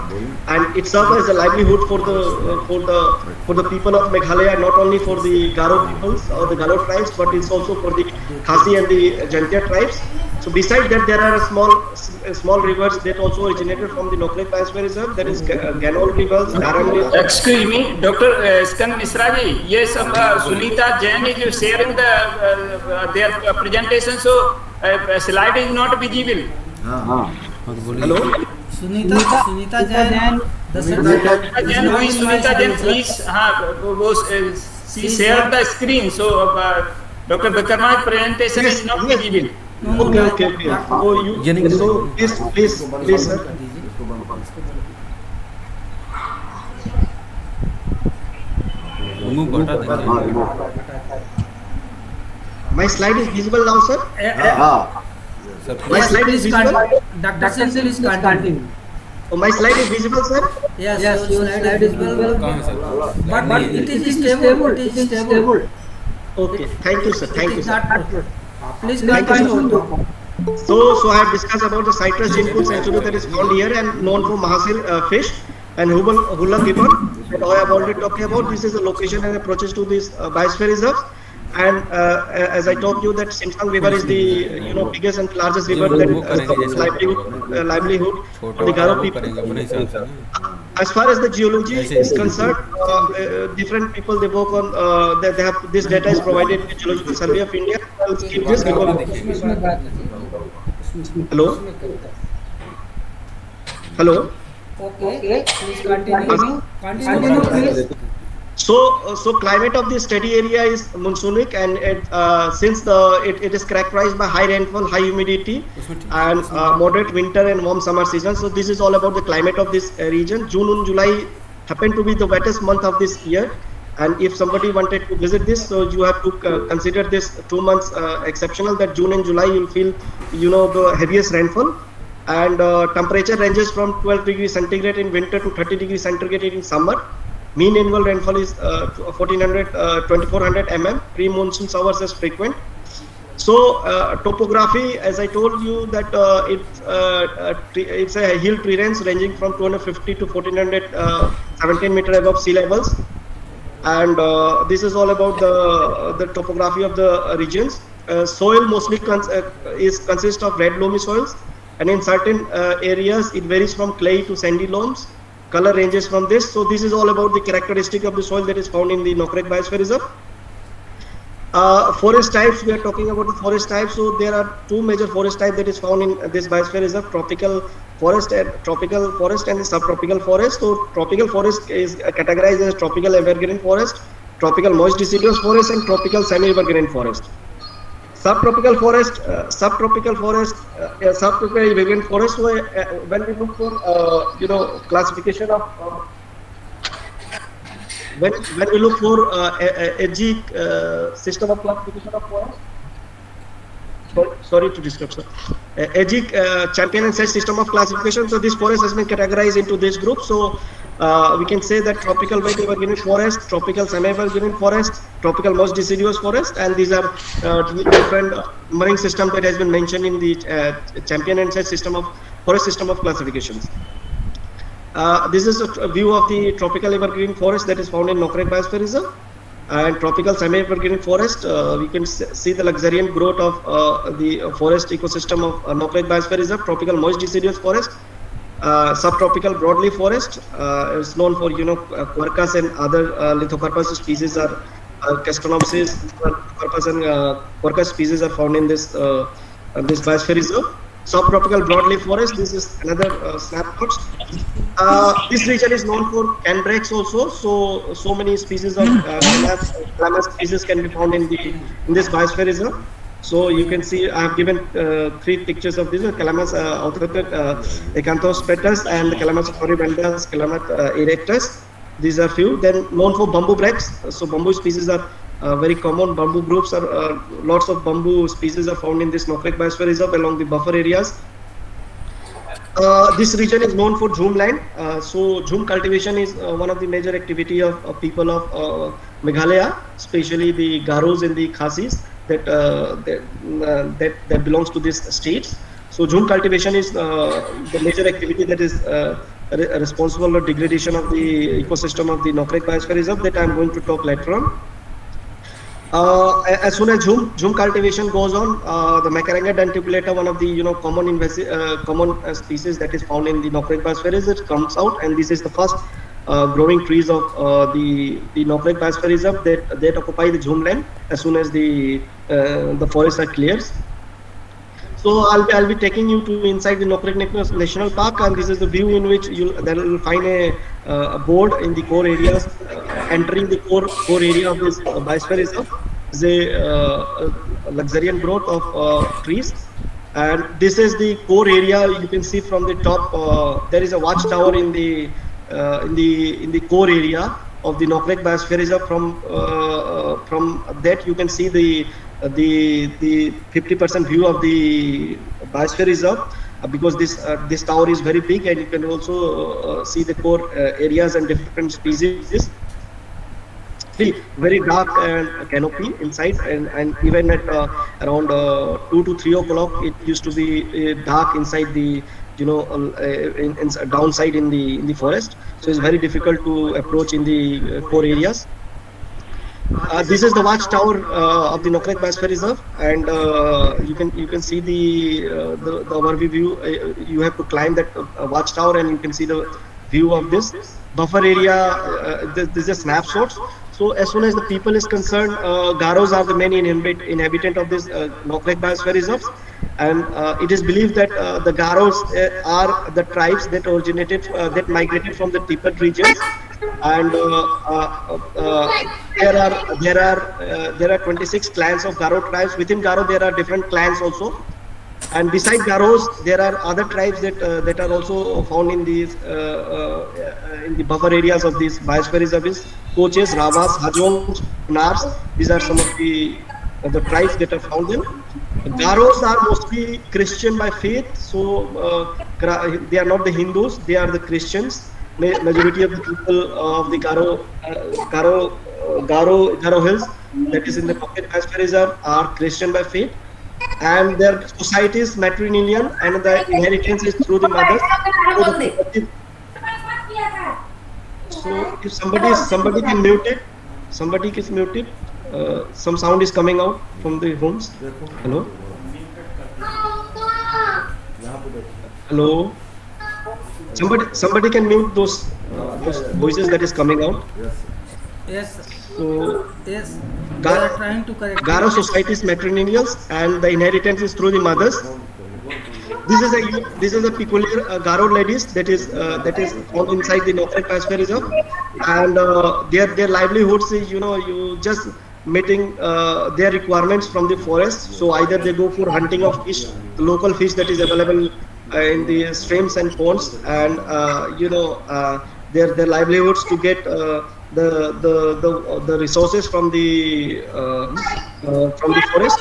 and it serves as a livelihood for the uh, for the for the people of Meghalaya, not only for the Garo peoples or the Garo tribes, but it's also for the Khasi and the Jaintia tribes. So beside that, there are small small rivers that also originated from the Nokrek Biosphere Reserve. There is Ganol rivers, Dharam rivers. Excuse me, Dr. Uh, Skand Misraji. Yes, uh, Sunita Jain is sharing the uh, their presentation. So uh, slide is not visible. Hello? Sunita, Sunita Jain, Sunita secretary Jain, who is Sunita Jain, please, uh, go, uh, she shared the screen, so uh, Dr. Bakarma's presentation is not visible. Okay, okay, okay. So oh, you, so please, please, please, sir. Ah, my slide is visible now, sir. Eh, eh. Ah. ah. My slide is visible. Dr. Senthil is continue. Oh, my slide is visible, sir. Yes, yes, your slide is visible. But, but it is stable, it is stable. Okay, thank you, sir. Thank you, sir. Please continue. So, so I have discussed about the citrus gene pool sanctuary that is found here and known for Mahasil uh, fish and Hubal, Hula gibbon that I have already talked about. This is the location and approaches to this uh, biosphere reserve. And uh, as I told you that Simsang River is the you know biggest and largest river that uh, livelihood, uh, livelihood for the Garo people. As far as the geology is concerned, uh, uh, different people they work on. Uh, they, they have this data is provided with Geological Survey of India. I'll skip this because hello, hello. Okay, please continue. Continue, please. So, uh, so climate of this study area is monsoonic, and it, uh, since the it, it is characterized by high rainfall, high humidity, and uh, moderate winter and warm summer season. So, this is all about the climate of this uh, region. June and July happen to be the wettest month of this year, and if somebody wanted to visit this, so you have to uh, consider this two months uh, exceptional. That June and July you'll feel, you know, the heaviest rainfall, and temperature ranges from 12 degrees centigrade in winter to 30 degrees centigrade in summer. Mean annual rainfall is uh, 1400, uh, 2400 mm. Pre-monsoon showers is frequent. So uh, topography, as I told you, that uh, it, uh, it's a hill terrains ranging from 250 to 1417 meter above sea levels, and uh, this is all about the the topography of the regions. soil mostly cons is consists of red loamy soils, and in certain areas it varies from clay to sandy loams color ranges from this. So this is all about the characteristic of the soil that is found in the Nokrek Biosphere Reserve. Uh, forest types, we are talking about the forest types. So there are two major forest types that is found in this Biosphere Reserve, tropical forest and tropical forest and the subtropical forest. So tropical forest is categorized as tropical evergreen forest, tropical moist deciduous forest and tropical semi-evergreen forest subtropical forest, uh, subtropical forest, uh, subtropical evergreen forest. So, uh, when we look for, you know, classification of when when we look for uh, EGIC system of classification of forest. Sorry, to disturb, sir. Uh, EGIC champion and Seth system of classification. So this forest has been categorized into this group. So uh, we can say that tropical evergreen forest, tropical semi-evergreen forest, tropical moist deciduous forest, and these are uh, different marine system that has been mentioned in the uh, champion and Seth system of forest system of classifications. Uh, this is a, view of the tropical evergreen forest that is found in Nokrek Biosphere Reserve. And tropical semi-evergreen forest, uh, we can see the luxuriant growth of uh, the forest ecosystem of uh, Nokrek Biosphere Reserve, tropical moist deciduous forest, uh, subtropical broadleaf forest uh, is known for you know uh, quercus and other lithocarpus species are uh, quercus and quercus species are found in this this biosphere reserve. Subtropical broadleaf forest. This is another uh, snapshot. Uh, this region is known for candrax also. So so many species of uh, calamus species can be found in the in this biosphere reserve. So you can see I have given uh, three pictures of this: Calamus uh, uh, Acanthospathus and Calamus floribundus, Calamus uh, erectus. These are few. Then known for bamboo bracts. So bamboo species are uh, very common. Bamboo groups are uh, lots of bamboo species are found in this Nokrek Biosphere Reserve along the buffer areas. Uh, this region is known for jhum land. Uh, so jhum cultivation is uh, one of the major activity of, people of uh, Meghalaya, especially the Garos and the Khasis that that, that, that belongs to these states. So jhum cultivation is the major activity that is re responsible for degradation of the ecosystem of the Nokrek Biosphere Reserve that I am going to talk later on. Uh, as soon as jhum, jhum cultivation goes on, uh, the Macaranga denticulata, one of the you know common uh, common species that is found in the Nokrek biosphere, it comes out, and this is the first growing trees of the the Nokrek biosphere reserve that that occupy the jhum land as soon as the the forest are clears. So I'll be, I'll be taking you to inside the Nokrek National Park, and this is the view in which you'll will find a, uh, a board in the core areas, uh, entering the core core area of this uh, biosphere reserve is a, uh, luxuriant growth of uh, trees, and this is the core area. You can see from the top. Uh, there is a watchtower in the uh, in the in the core area of the Nokrek Biosphere Reserve. From from that you can see the the the 50% view of the Biosphere Reserve. Uh, because this uh, this tower is very big and you can also uh, see the core uh, areas and different species very dark and canopy inside and, and even at uh, around uh, 2 to 3 o'clock it used to be uh, dark inside the you know uh, in, in downside in the in the forest so it's very difficult to approach in the uh, core areas uh, this is the watchtower uh, of the Nokrek Biosphere Reserve, and uh, you can you can see the uh, the, the overview view. Uh, you have to climb that uh, watchtower, and you can see the view of this buffer area. Uh, this, this is snapshots. So as soon as the people is concerned, uh, Garos are the main inhabit, inhabitant of this uh, Nokrek Biosphere Reserve, and uh, it is believed that uh, the Garos uh, are the tribes that originated uh, that migrated from the Tibet regions and uh, there are there are there are 26 clans of Garo tribes. Within Garo, there are different clans also, and besides Garos, there are other tribes that uh, that are also found in these uh, uh, in the buffer areas of these biosphere reserves. Coaches, Ravas, Hajongs, Nars. These are some of the of the tribes that are found in. Garos are mostly Christian by faith, so uh, they are not the Hindus; they are the Christians majority of the people of the Garo, uh, Garo, Garo, Garo Hills, that is in the Pocket Biosphere Reserve, are Christian by faith, and their society is matrilineal, and the inheritance is through the mothers. So, the- so if somebody somebody can mute it, somebody is muted. Uh, some sound is coming out from the homes. Hello. Hello. Somebody, somebody can mute those, uh, those voices that is coming out. Yes. So, Yes. Gar- are trying to correct. Garo society is matrilineals, and the inheritance is through the mothers. This is a this is a peculiar uh, Garo ladies that is uh, that is found inside the Biosphere Reserve, and uh, their their livelihoods is you know you just meeting uh, their requirements from the forest. So either they go for hunting of fish, local fish that is available uh, in the streams and ponds, and uh, you know uh, their their livelihoods to get uh, the the the the resources from the uh, uh, from the forest.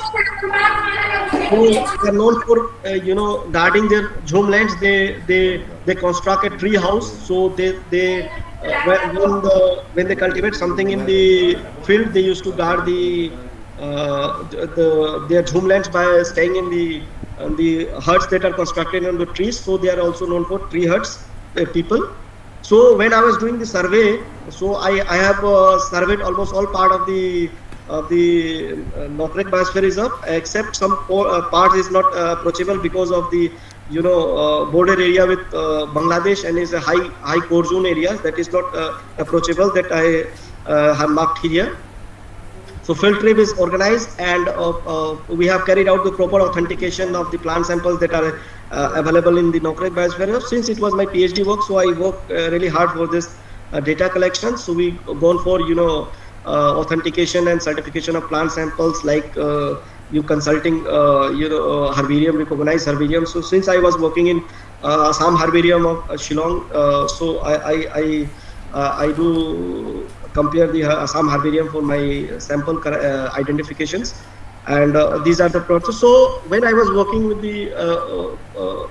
who are known for uh, you know guarding their homelands. They they they construct a tree house. So they they uh, when the when they cultivate something in the field, they used to guard the uh, the their homelands by staying in the in the huts that are constructed on the trees. So they are also known for tree huts uh, people. So when I was doing the survey, so I, I have uh, surveyed almost all part of the of the uh, Nokrek Biosphere Reserve, except some uh, parts is not uh, approachable because of the you know uh, border area with uh, Bangladesh and is a high high core zone areas that is not approachable that I have marked here. So field trip is organized and uh, uh, we have carried out the proper authentication of the plant samples that are uh, available in the Nokrek Biosphere. Since it was my PhD work, so I worked uh, really hard for this data collection. So we gone for you know authentication and certification of plant samples like you consulting uh, you know uh, herbarium, recognized herbarium. So since I was working in uh, Assam herbarium of uh, Shillong, so I I I, I do compare the uh, Assam herbarium for my sample uh, identifications, and uh, these are the process. So when I was working with the uh, uh,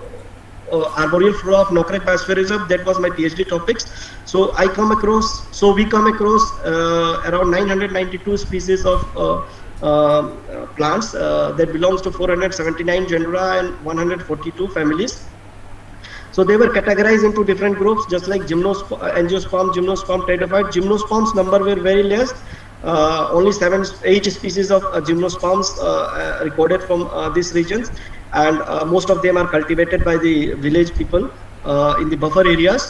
uh, arboreal flora of Nokrek Biosphere Reserve, that was my PhD topics. So I come across, so we come across uh, around 992 species of uh, uh, plants uh, that belongs to 479 genera and 142 families. So they were categorized into different groups, just like gymnosperm, angiosperm, gymnosperm, pteridophyte. Gymnosperms number were very less. Uh, only seven, eight species of uh, gymnosperms uh, uh, recorded from uh, these regions, and uh, most of them are cultivated by the village people uh, in the buffer areas.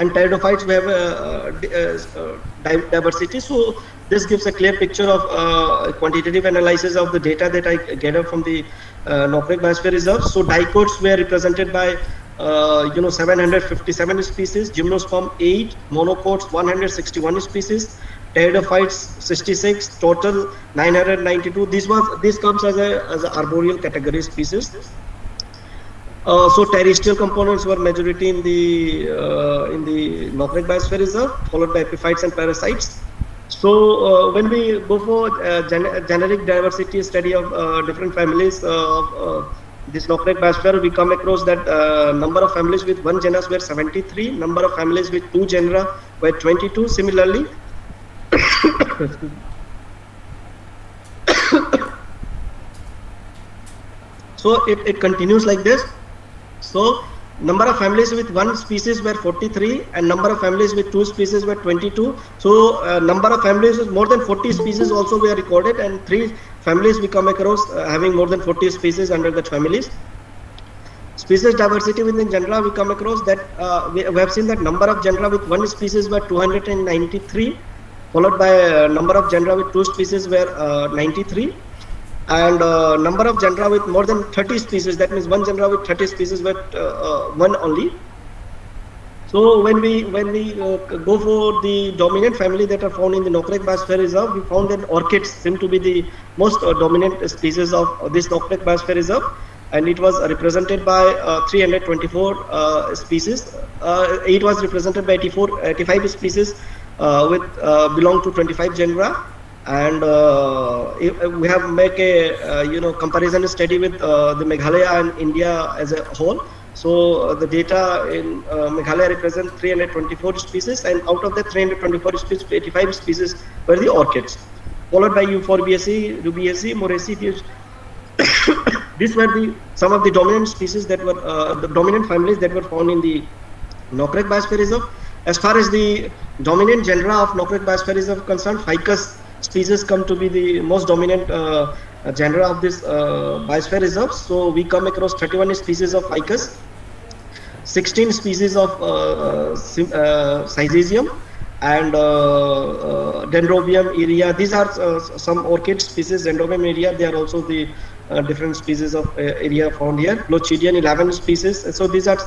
and pteridophytes we have uh, di- uh, diversity. So this gives a clear picture of uh, quantitative analysis of the data that I gathered from the uh, Nokrek Biosphere Reserve. So dicots were represented by uh, you know 757 species, gymnosperm 8, monocots 161 species, pteridophytes 66, total 992. This was this comes as a as a arboreal category species. Uh, so terrestrial components were majority in the uh, in the Nokrek Biosphere Reserve, followed by epiphytes and parasites. So uh, when we go for uh, gen- generic diversity study of uh, different families uh, of this Nokrek Biosphere, we come across that uh, number of families with one genus were 73, number of families with two genera were 22. Similarly, so it, it continues like this. So number of families with one species were 43 and number of families with two species were 22. So uh, number of families with more than 40 species also were recorded and three families we come across uh, having more than 40 species under that families. Species diversity within genera we come across that uh, we, have seen that number of genera with one species were 293 followed by uh, number of genera with two species were uh, 93 and uh, number of genera with more than 30 species that means one genera with 30 species were uh, one only so when we when we uh, go for the dominant family that are found in the Nokrek Biosphere Reserve, we found that orchids seem to be the most uh, dominant species of this Nokrek Biosphere Reserve, and it was represented by uh, 324 uh, species. Uh, it was represented by 84, 85 species uh, with belong to 25 genera, and we have make a you know comparison study with the Meghalaya and India as a whole. So uh, the data in uh, Meghalaya represent 324 species, and out of the 324 species, 85 species were the orchids, followed by Euphorbiaceae, Rubiaceae, Moraceae. These- were the some of the dominant species that were uh, the dominant families that were found in the Nokrek Biosphere Reserve. As far as the dominant genera of Nokrek Biosphere Reserve concerned, ficus species come to be the most dominant uh, uh, genera of this uh, Biosphere Reserve. So we come across 31 species of ficus, 16 species of uh, uh, Syzygium, and uh, uh, Dendrobium Eria. These are uh, some orchid species. Dendrobium Eria. They are also the uh, different species of uh, Eria found here. Glochidion 11 species. So these are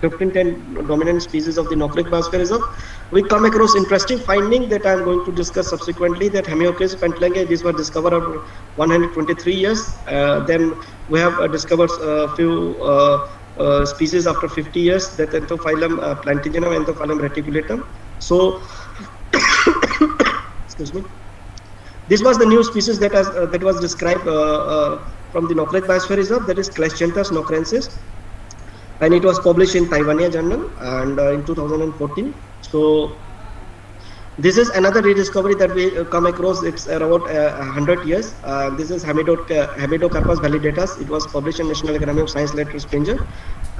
15 10 dominant species of the Biosphere Reserve. We come across interesting finding that I am going to discuss subsequently. That Hemiorchis pantlingii these were discovered after 123 years. Uh, then we have uh, discovered a few. Uh, uh, species after 50 years that Entophilum uh, plantigenum Entophilum reticulatum so excuse me this was the new species that has uh, that was described uh, uh, from the Nokrek Biosphere Reserve that is Claschanthus nocrensis and it was published in Taiwania Journal and uh, in 2014 so this is another rediscovery that we uh, come across. It's around uh, 100 years. Uh, this is Hemido- uh, Hemidocarpus validatus. It was published in National Academy of Science Letters Springer.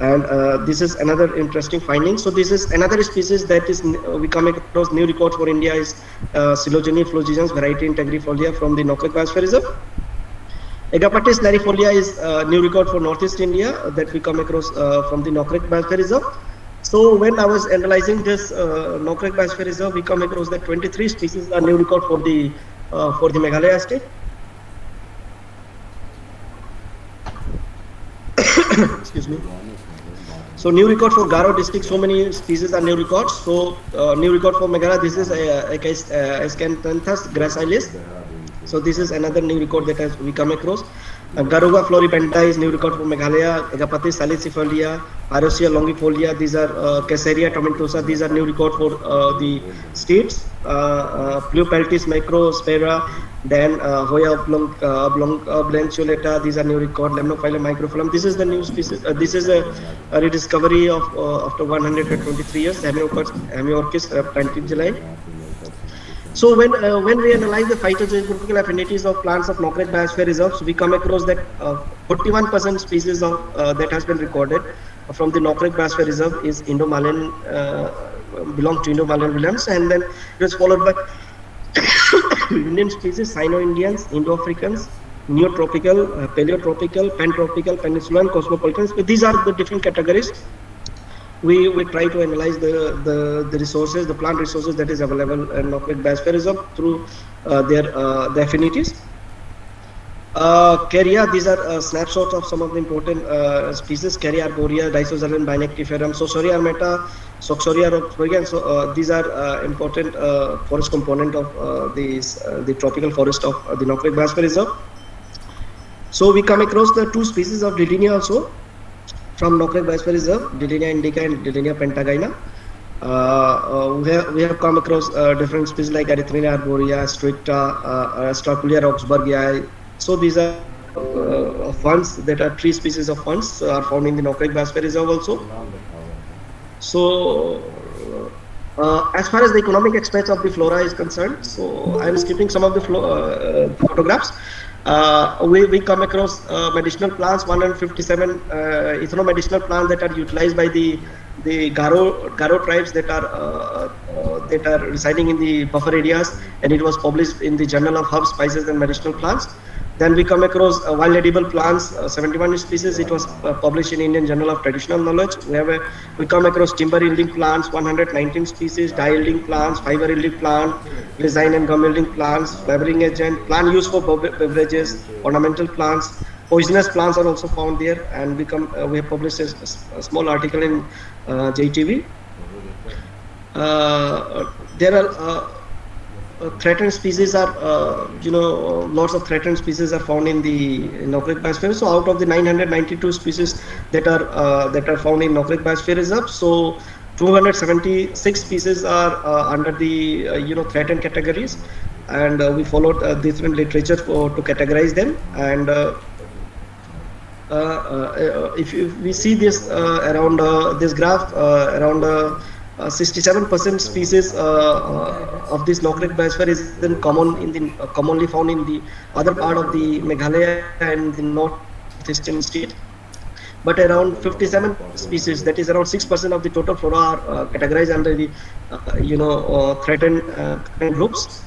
And uh, this is another interesting finding. So this is another species that is we come across new record for India is uh, flogigens variety integrifolia from the Nokrek Biosphere Reserve. Agapatis larifolia is a new record for Northeast India that we come across uh, from the Nokrek Biosphere Reserve. So when I was analyzing this uh, Nokrek Biosphere Reserve, we come across that 23 species are new record for the uh, for the Meghalaya state. Excuse me. So new record for Garo district, so many species are new records. So uh, new record for Meghalaya, this is a, a case uh, Aeschynanthus gracilis. So this is another new record that has we come across. Uh, Garuga floripenta is new record for Meghalaya. Agapathis salicifolia, Parosia longifolia. These are uh, Casearia tomentosa. These are new record for uh, the states. Uh, uh, Pleopeltis microspera. Then uh, Hoya oblong, uh, oblong, oblanceolata. These are new record. Lemmaphyllum microphyllum. This is the new species. Uh, this is a, a rediscovery of uh, after 123 years. Hemiorchis, uh, pantlingii. So when uh, when we analyze the phytogeographical affinities of plants of Nokrek Biosphere Reserves, we come across that 41% species of uh, that has been recorded from the Nokrek Biosphere Reserve is Indo-Malayan, uh, belong to Indo-Malayan realms, and then it was followed by Indian species, Sino-Indians, Indo-Africans, Neotropical, uh, Paleotropical, Pantropical, Peninsular, and Cosmopolitans. These are the different categories we, we try to analyze the, the, the resources, the plant resources that is available in Biosphere Reserve through uh, their uh, the affinities. Uh, Careya, these are uh, snapshots of some of the important uh, species, Careya arborea, Dysoxylum binectariferum, Soxoria armata, Soxoria roxburghia. So uh, these are uh, important uh, forest component of uh, these, the tropical forest of the Nokrek Biosphere Reserve. So we come across the two species of Dillenia also from Nokrek Biosphere Reserve, Dillenia indica and Dillenia pentagyna. Uh, uh, we, have, we have come across uh, different species like Erythrina arborea, Stricta, uh, Sterculia roxburghii. So these are uh, funds that are three species of funds are found in the Nokrek Biosphere Reserve also. So uh, as far as the economic aspects of the flora is concerned, so I'm skipping some of the uh, photographs. Uh, we, we come across uh, medicinal plants, 157 uh, ethnomedicinal plants that are utilized by the the Garo Garo tribes that are uh, uh, that are residing in the buffer areas, and it was published in the Journal of Herbs, Spices, and Medicinal Plants. Then we come across uh, wild edible plants, uh, 71 species. It was uh, published in Indian Journal of Traditional Knowledge. We have a, we come across timber yielding plants, 119 species, dye yielding plants, fiber yielding plant, resin and gum yielding plants, flavoring agent, plant used for beverages, ornamental plants. Poisonous plants are also found there, and we come uh, we have published a small article in uh, JTV. Uh, there are threatened species are, uh, you know, lots of threatened species are found in the Nokrek Biosphere. So out of the 992 species that are uh, that are found in Nokrek Biosphere Reserve, so 276 species are uh, under the uh, you know threatened categories, and uh, we followed uh, different literature for, to categorize them. And uh, uh, uh, if, if we see this uh, around uh, this graph uh, around uh, uh, 67% species uh, uh, of this Nokrek biosphere is then common in the uh, commonly found in the other part of the Meghalaya and the northeastern state. But around 57 species, that is around 6% of the total flora, are uh, categorized under the uh, you know uh, threatened uh, groups.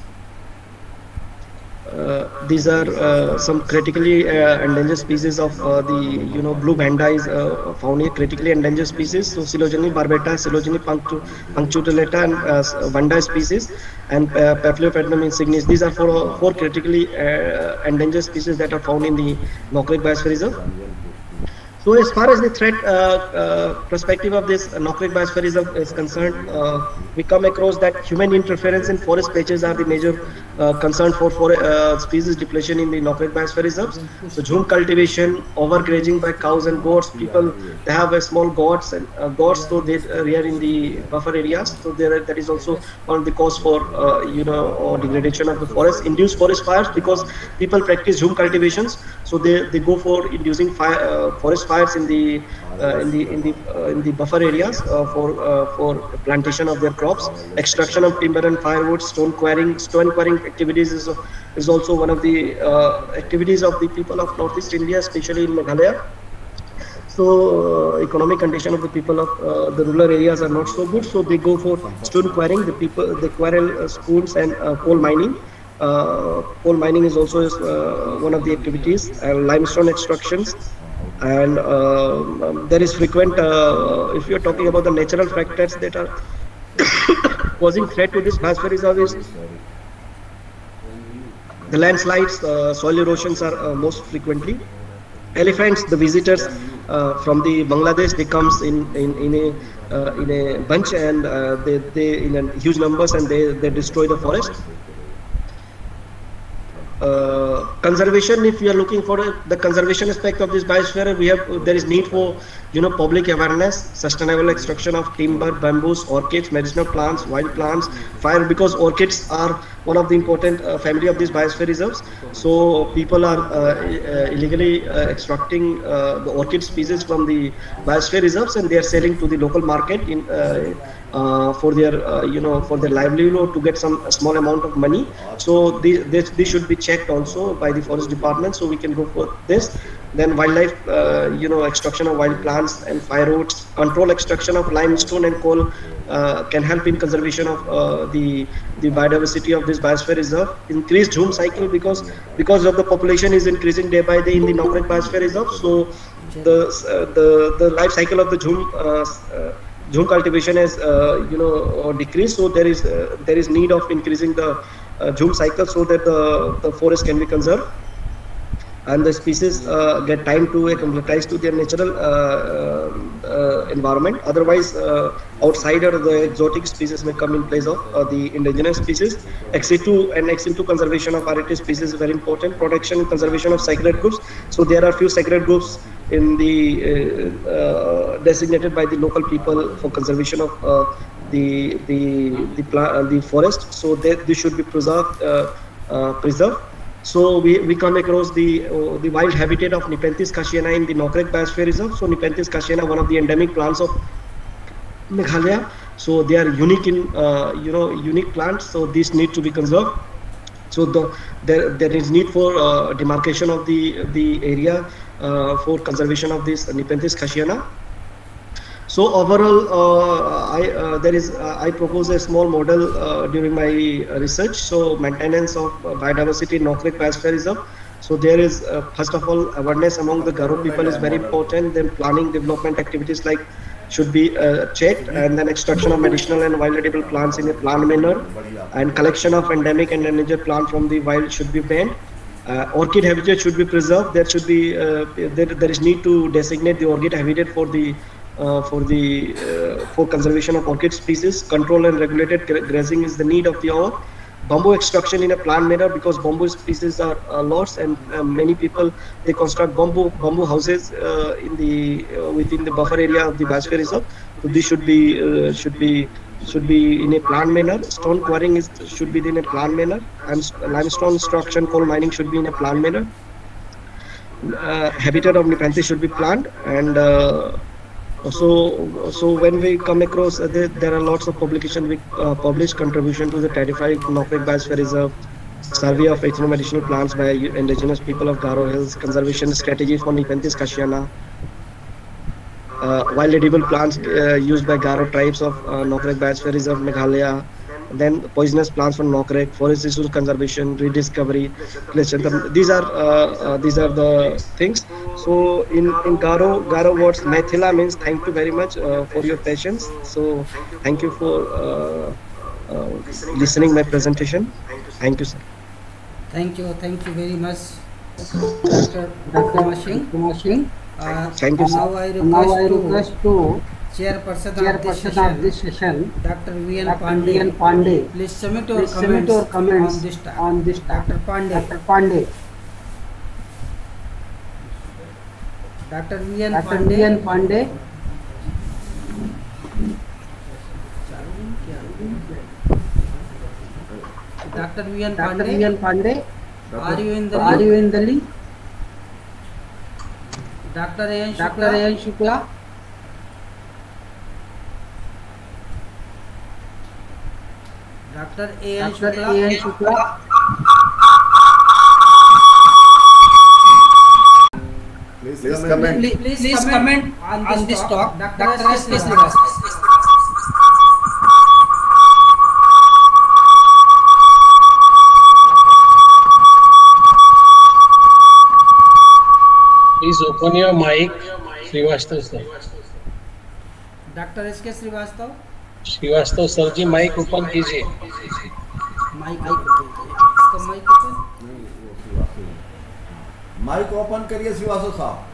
Uh, these are uh, some critically uh, endangered species of the you know blue vanda is uh, found here critically endangered species. So Coelogyne barbata punctu- punctulata and uh, vanda species and uh, insignis. These are four, four critically endangered species that are found in the Nokrek Biosphere Reserve so as far as the threat uh, uh, perspective of this Nokrek Biosphere Reserve is concerned, uh, we come across that human interference in forest patches are the major uh, concern for, for uh, species depletion in the Nokrek Biosphere Reserves. So jhum cultivation, overgrazing by cows and goats, people they have a small goats and uh, goats so they rear in the buffer areas. So there that is also one of the cause for you know degradation of the forest, induced forest fires because people practice jhum cultivations. So they, they go for inducing fire, uh, forest fires in the uh, in the in the uh, in the buffer areas for for plantation of their crops, extraction of timber and firewood, stone quarrying, stone quarrying activities is, is also one of the activities of the people of Northeast India, especially in Meghalaya. So uh, economic condition of the people of uh, the rural areas are not so good. So they go for stone quarrying. The people they quarrel uh, spoons and coal mining. Uh, coal mining is also uh, one of the activities. And limestone extractions. And uh, um, there is frequent. If you are talking about the natural factors that are causing threat to this biosphere reserve is the landslides, uh, soil erosions are uh, most frequently. Elephants, the visitors uh, from the Bangladesh, they comes in in, in a in a bunch and they they in huge numbers and they they destroy the forest. Uh, conservation if we are looking for uh, the conservation aspect of this biosphere we have there is need for you know public awareness sustainable extraction of timber bamboos orchids medicinal plants wild plants fire because orchids are one of the important uh, family of these biosphere reserves. So people are uh, uh, illegally uh, extracting uh, the orchid species from the biosphere reserves and they are selling to the local market in uh, for their uh, you know for their livelihood to get some small amount of money. So this, this should be checked also by the forest department. So we can go for this. Then wildlife uh, you know extraction of wild plants and firewoods control extraction of limestone and coal uh, can help in conservation of uh, the the biodiversity of this biosphere reserve. Increased jhum cycle because because of the population is increasing day by day in the Nokrek biosphere reserve. So the uh, the the life cycle of the jhum Jhum cultivation has, uh, you know, uh, decreased. So there is uh, there is need of increasing the uh, Jhum cycle so that the, the forest can be conserved and the species uh, get time to acclimatize to their natural uh, uh, environment. Otherwise, uh, outsider the exotic species may come in place of uh, the indigenous species. ex situ and XC2 conservation of rarity species is very important. Protection and conservation of sacred groves. So there are few sacred groves in the uh, uh, designated by the local people for conservation of uh, the the the, uh, the forest. So they, they should be preserved. Uh, uh, preserved. So we, we come across the uh, the wild habitat of Nepenthes khasiana in the Nokrek Biosphere Reserve. So Nepenthes khasiana, one of the endemic plants of Meghalaya. So they are unique in uh, you know unique plants. So these need to be conserved. So the there there is need for uh, demarcation of the the area uh, for conservation of this Nepenthes khasiana. So overall, uh, I uh, there is uh, I propose a small model uh, during my research. So maintenance of uh, biodiversity in Biosphere Reserve. So there is uh, first of all awareness among the Garo people is very important. Then planning development activities like should be uh, checked, and then extraction of medicinal and wild edible plants in a planned manner, and collection of endemic and endangered plant from the wild should be banned. Uh, orchid habitat should be preserved. There should be uh, there, there is need to designate the orchid habitat for the for the uh, for conservation of orchid species. Control and regulated grazing is the need of the hour. Bamboo extraction in a planned manner because bamboo species are uh, lost and uh, many people they construct bamboo bamboo houses uh, in the uh, within the buffer area of the biosphere reserve. So this should be uh, should be should be in a planned manner. Stone quarrying is should be in a planned manner. And limestone extraction, coal mining should be in a planned manner. Uh, habitat of Nepenthes should be planned and uh, so so when we come across uh, there, there are lots of publication we uh, published contribution to the terrified Nokrek Biosphere Reserve survey of ethnomedicinal plants by indigenous people of Garo Hills conservation strategy for Nepenthes khasiana uh, wild edible plants uh, used by Garo tribes of uh, Nokrek Biosphere Reserve Meghalaya then poisonous plants from Nokrek forest resource conservation rediscovery these are uh, uh, these are the things so in in Garo Garo words Maithila means thank you very much uh, for your patience so thank you for uh, uh, listening my presentation thank you sir Thank you, thank you very much, Dr. Dr. Kumashing. Kumashing. Uh, Thank you, sir. Now I request, Now I request to to chairperson, of this session, of this session, Dr. V.N. Dr. Pandey. Pandey. Please submit your Please comments, submit your comments on this topic. on this Dr. Pandey. Dr. Pandey. Dr. V.N. Dr. Pandey. V.N. Pandey. Dr. V.N. Dr. Pandey. V.N. Pandey. Are you in the Are lead? you in the lead? Dr. A.N. Dr. Shukla. Please comment. Please, please, please comment, on this, talk. Dr. S. K. Please open your mic, Srivastav sir. Doctor S K Srivastava Srivastava sir ji mike open कीजिए mike इसका mike mic open करिए Srivastava sahab.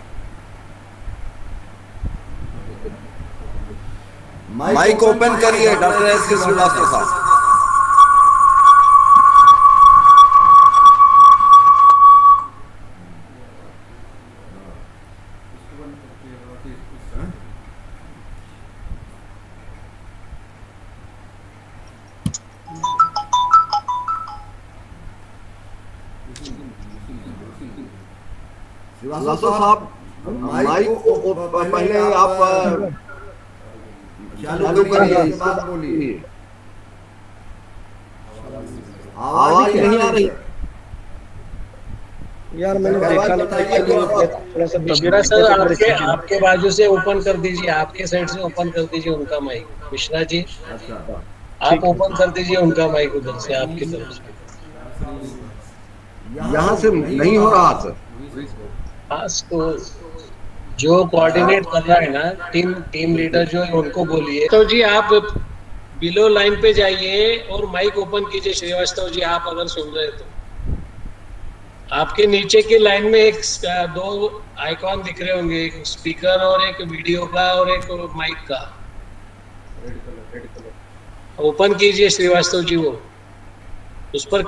Mic open करिए doctor S K Srivastava sahab. साहब mic पहले आप चालू करिए इसके बाद बोलिए। आवाज़ नहीं आ रही। यार मैंने देखा मिश्रा सर आपके आपके बाजू से ओपन कर दीजिए आपके साइड से ओपन कर दीजिए उनका माइक। मिश्रा जी आप ओपन कर दीजिए उनका माइक उधर से आपकी तरफ़ से। यहाँ से नहीं हो रहा सर हाँ तो जो कोऑर्डिनेट कर रहा है ना टीम टीम लीडर जो है उनको बोलिए। तो जी आप बिलो लाइन पे जाइए और माइक ओपन कीजिए श्रीवास्तव जी आप अगर सुन रहे तो। आपके नीचे की लाइन में एक दो आइकॉन दिख रहे होंगे एक स्पीकर और एक वीडियो का और एक माइक का। ओपन कीजिए श्रीवास्तव जी वो। उस पर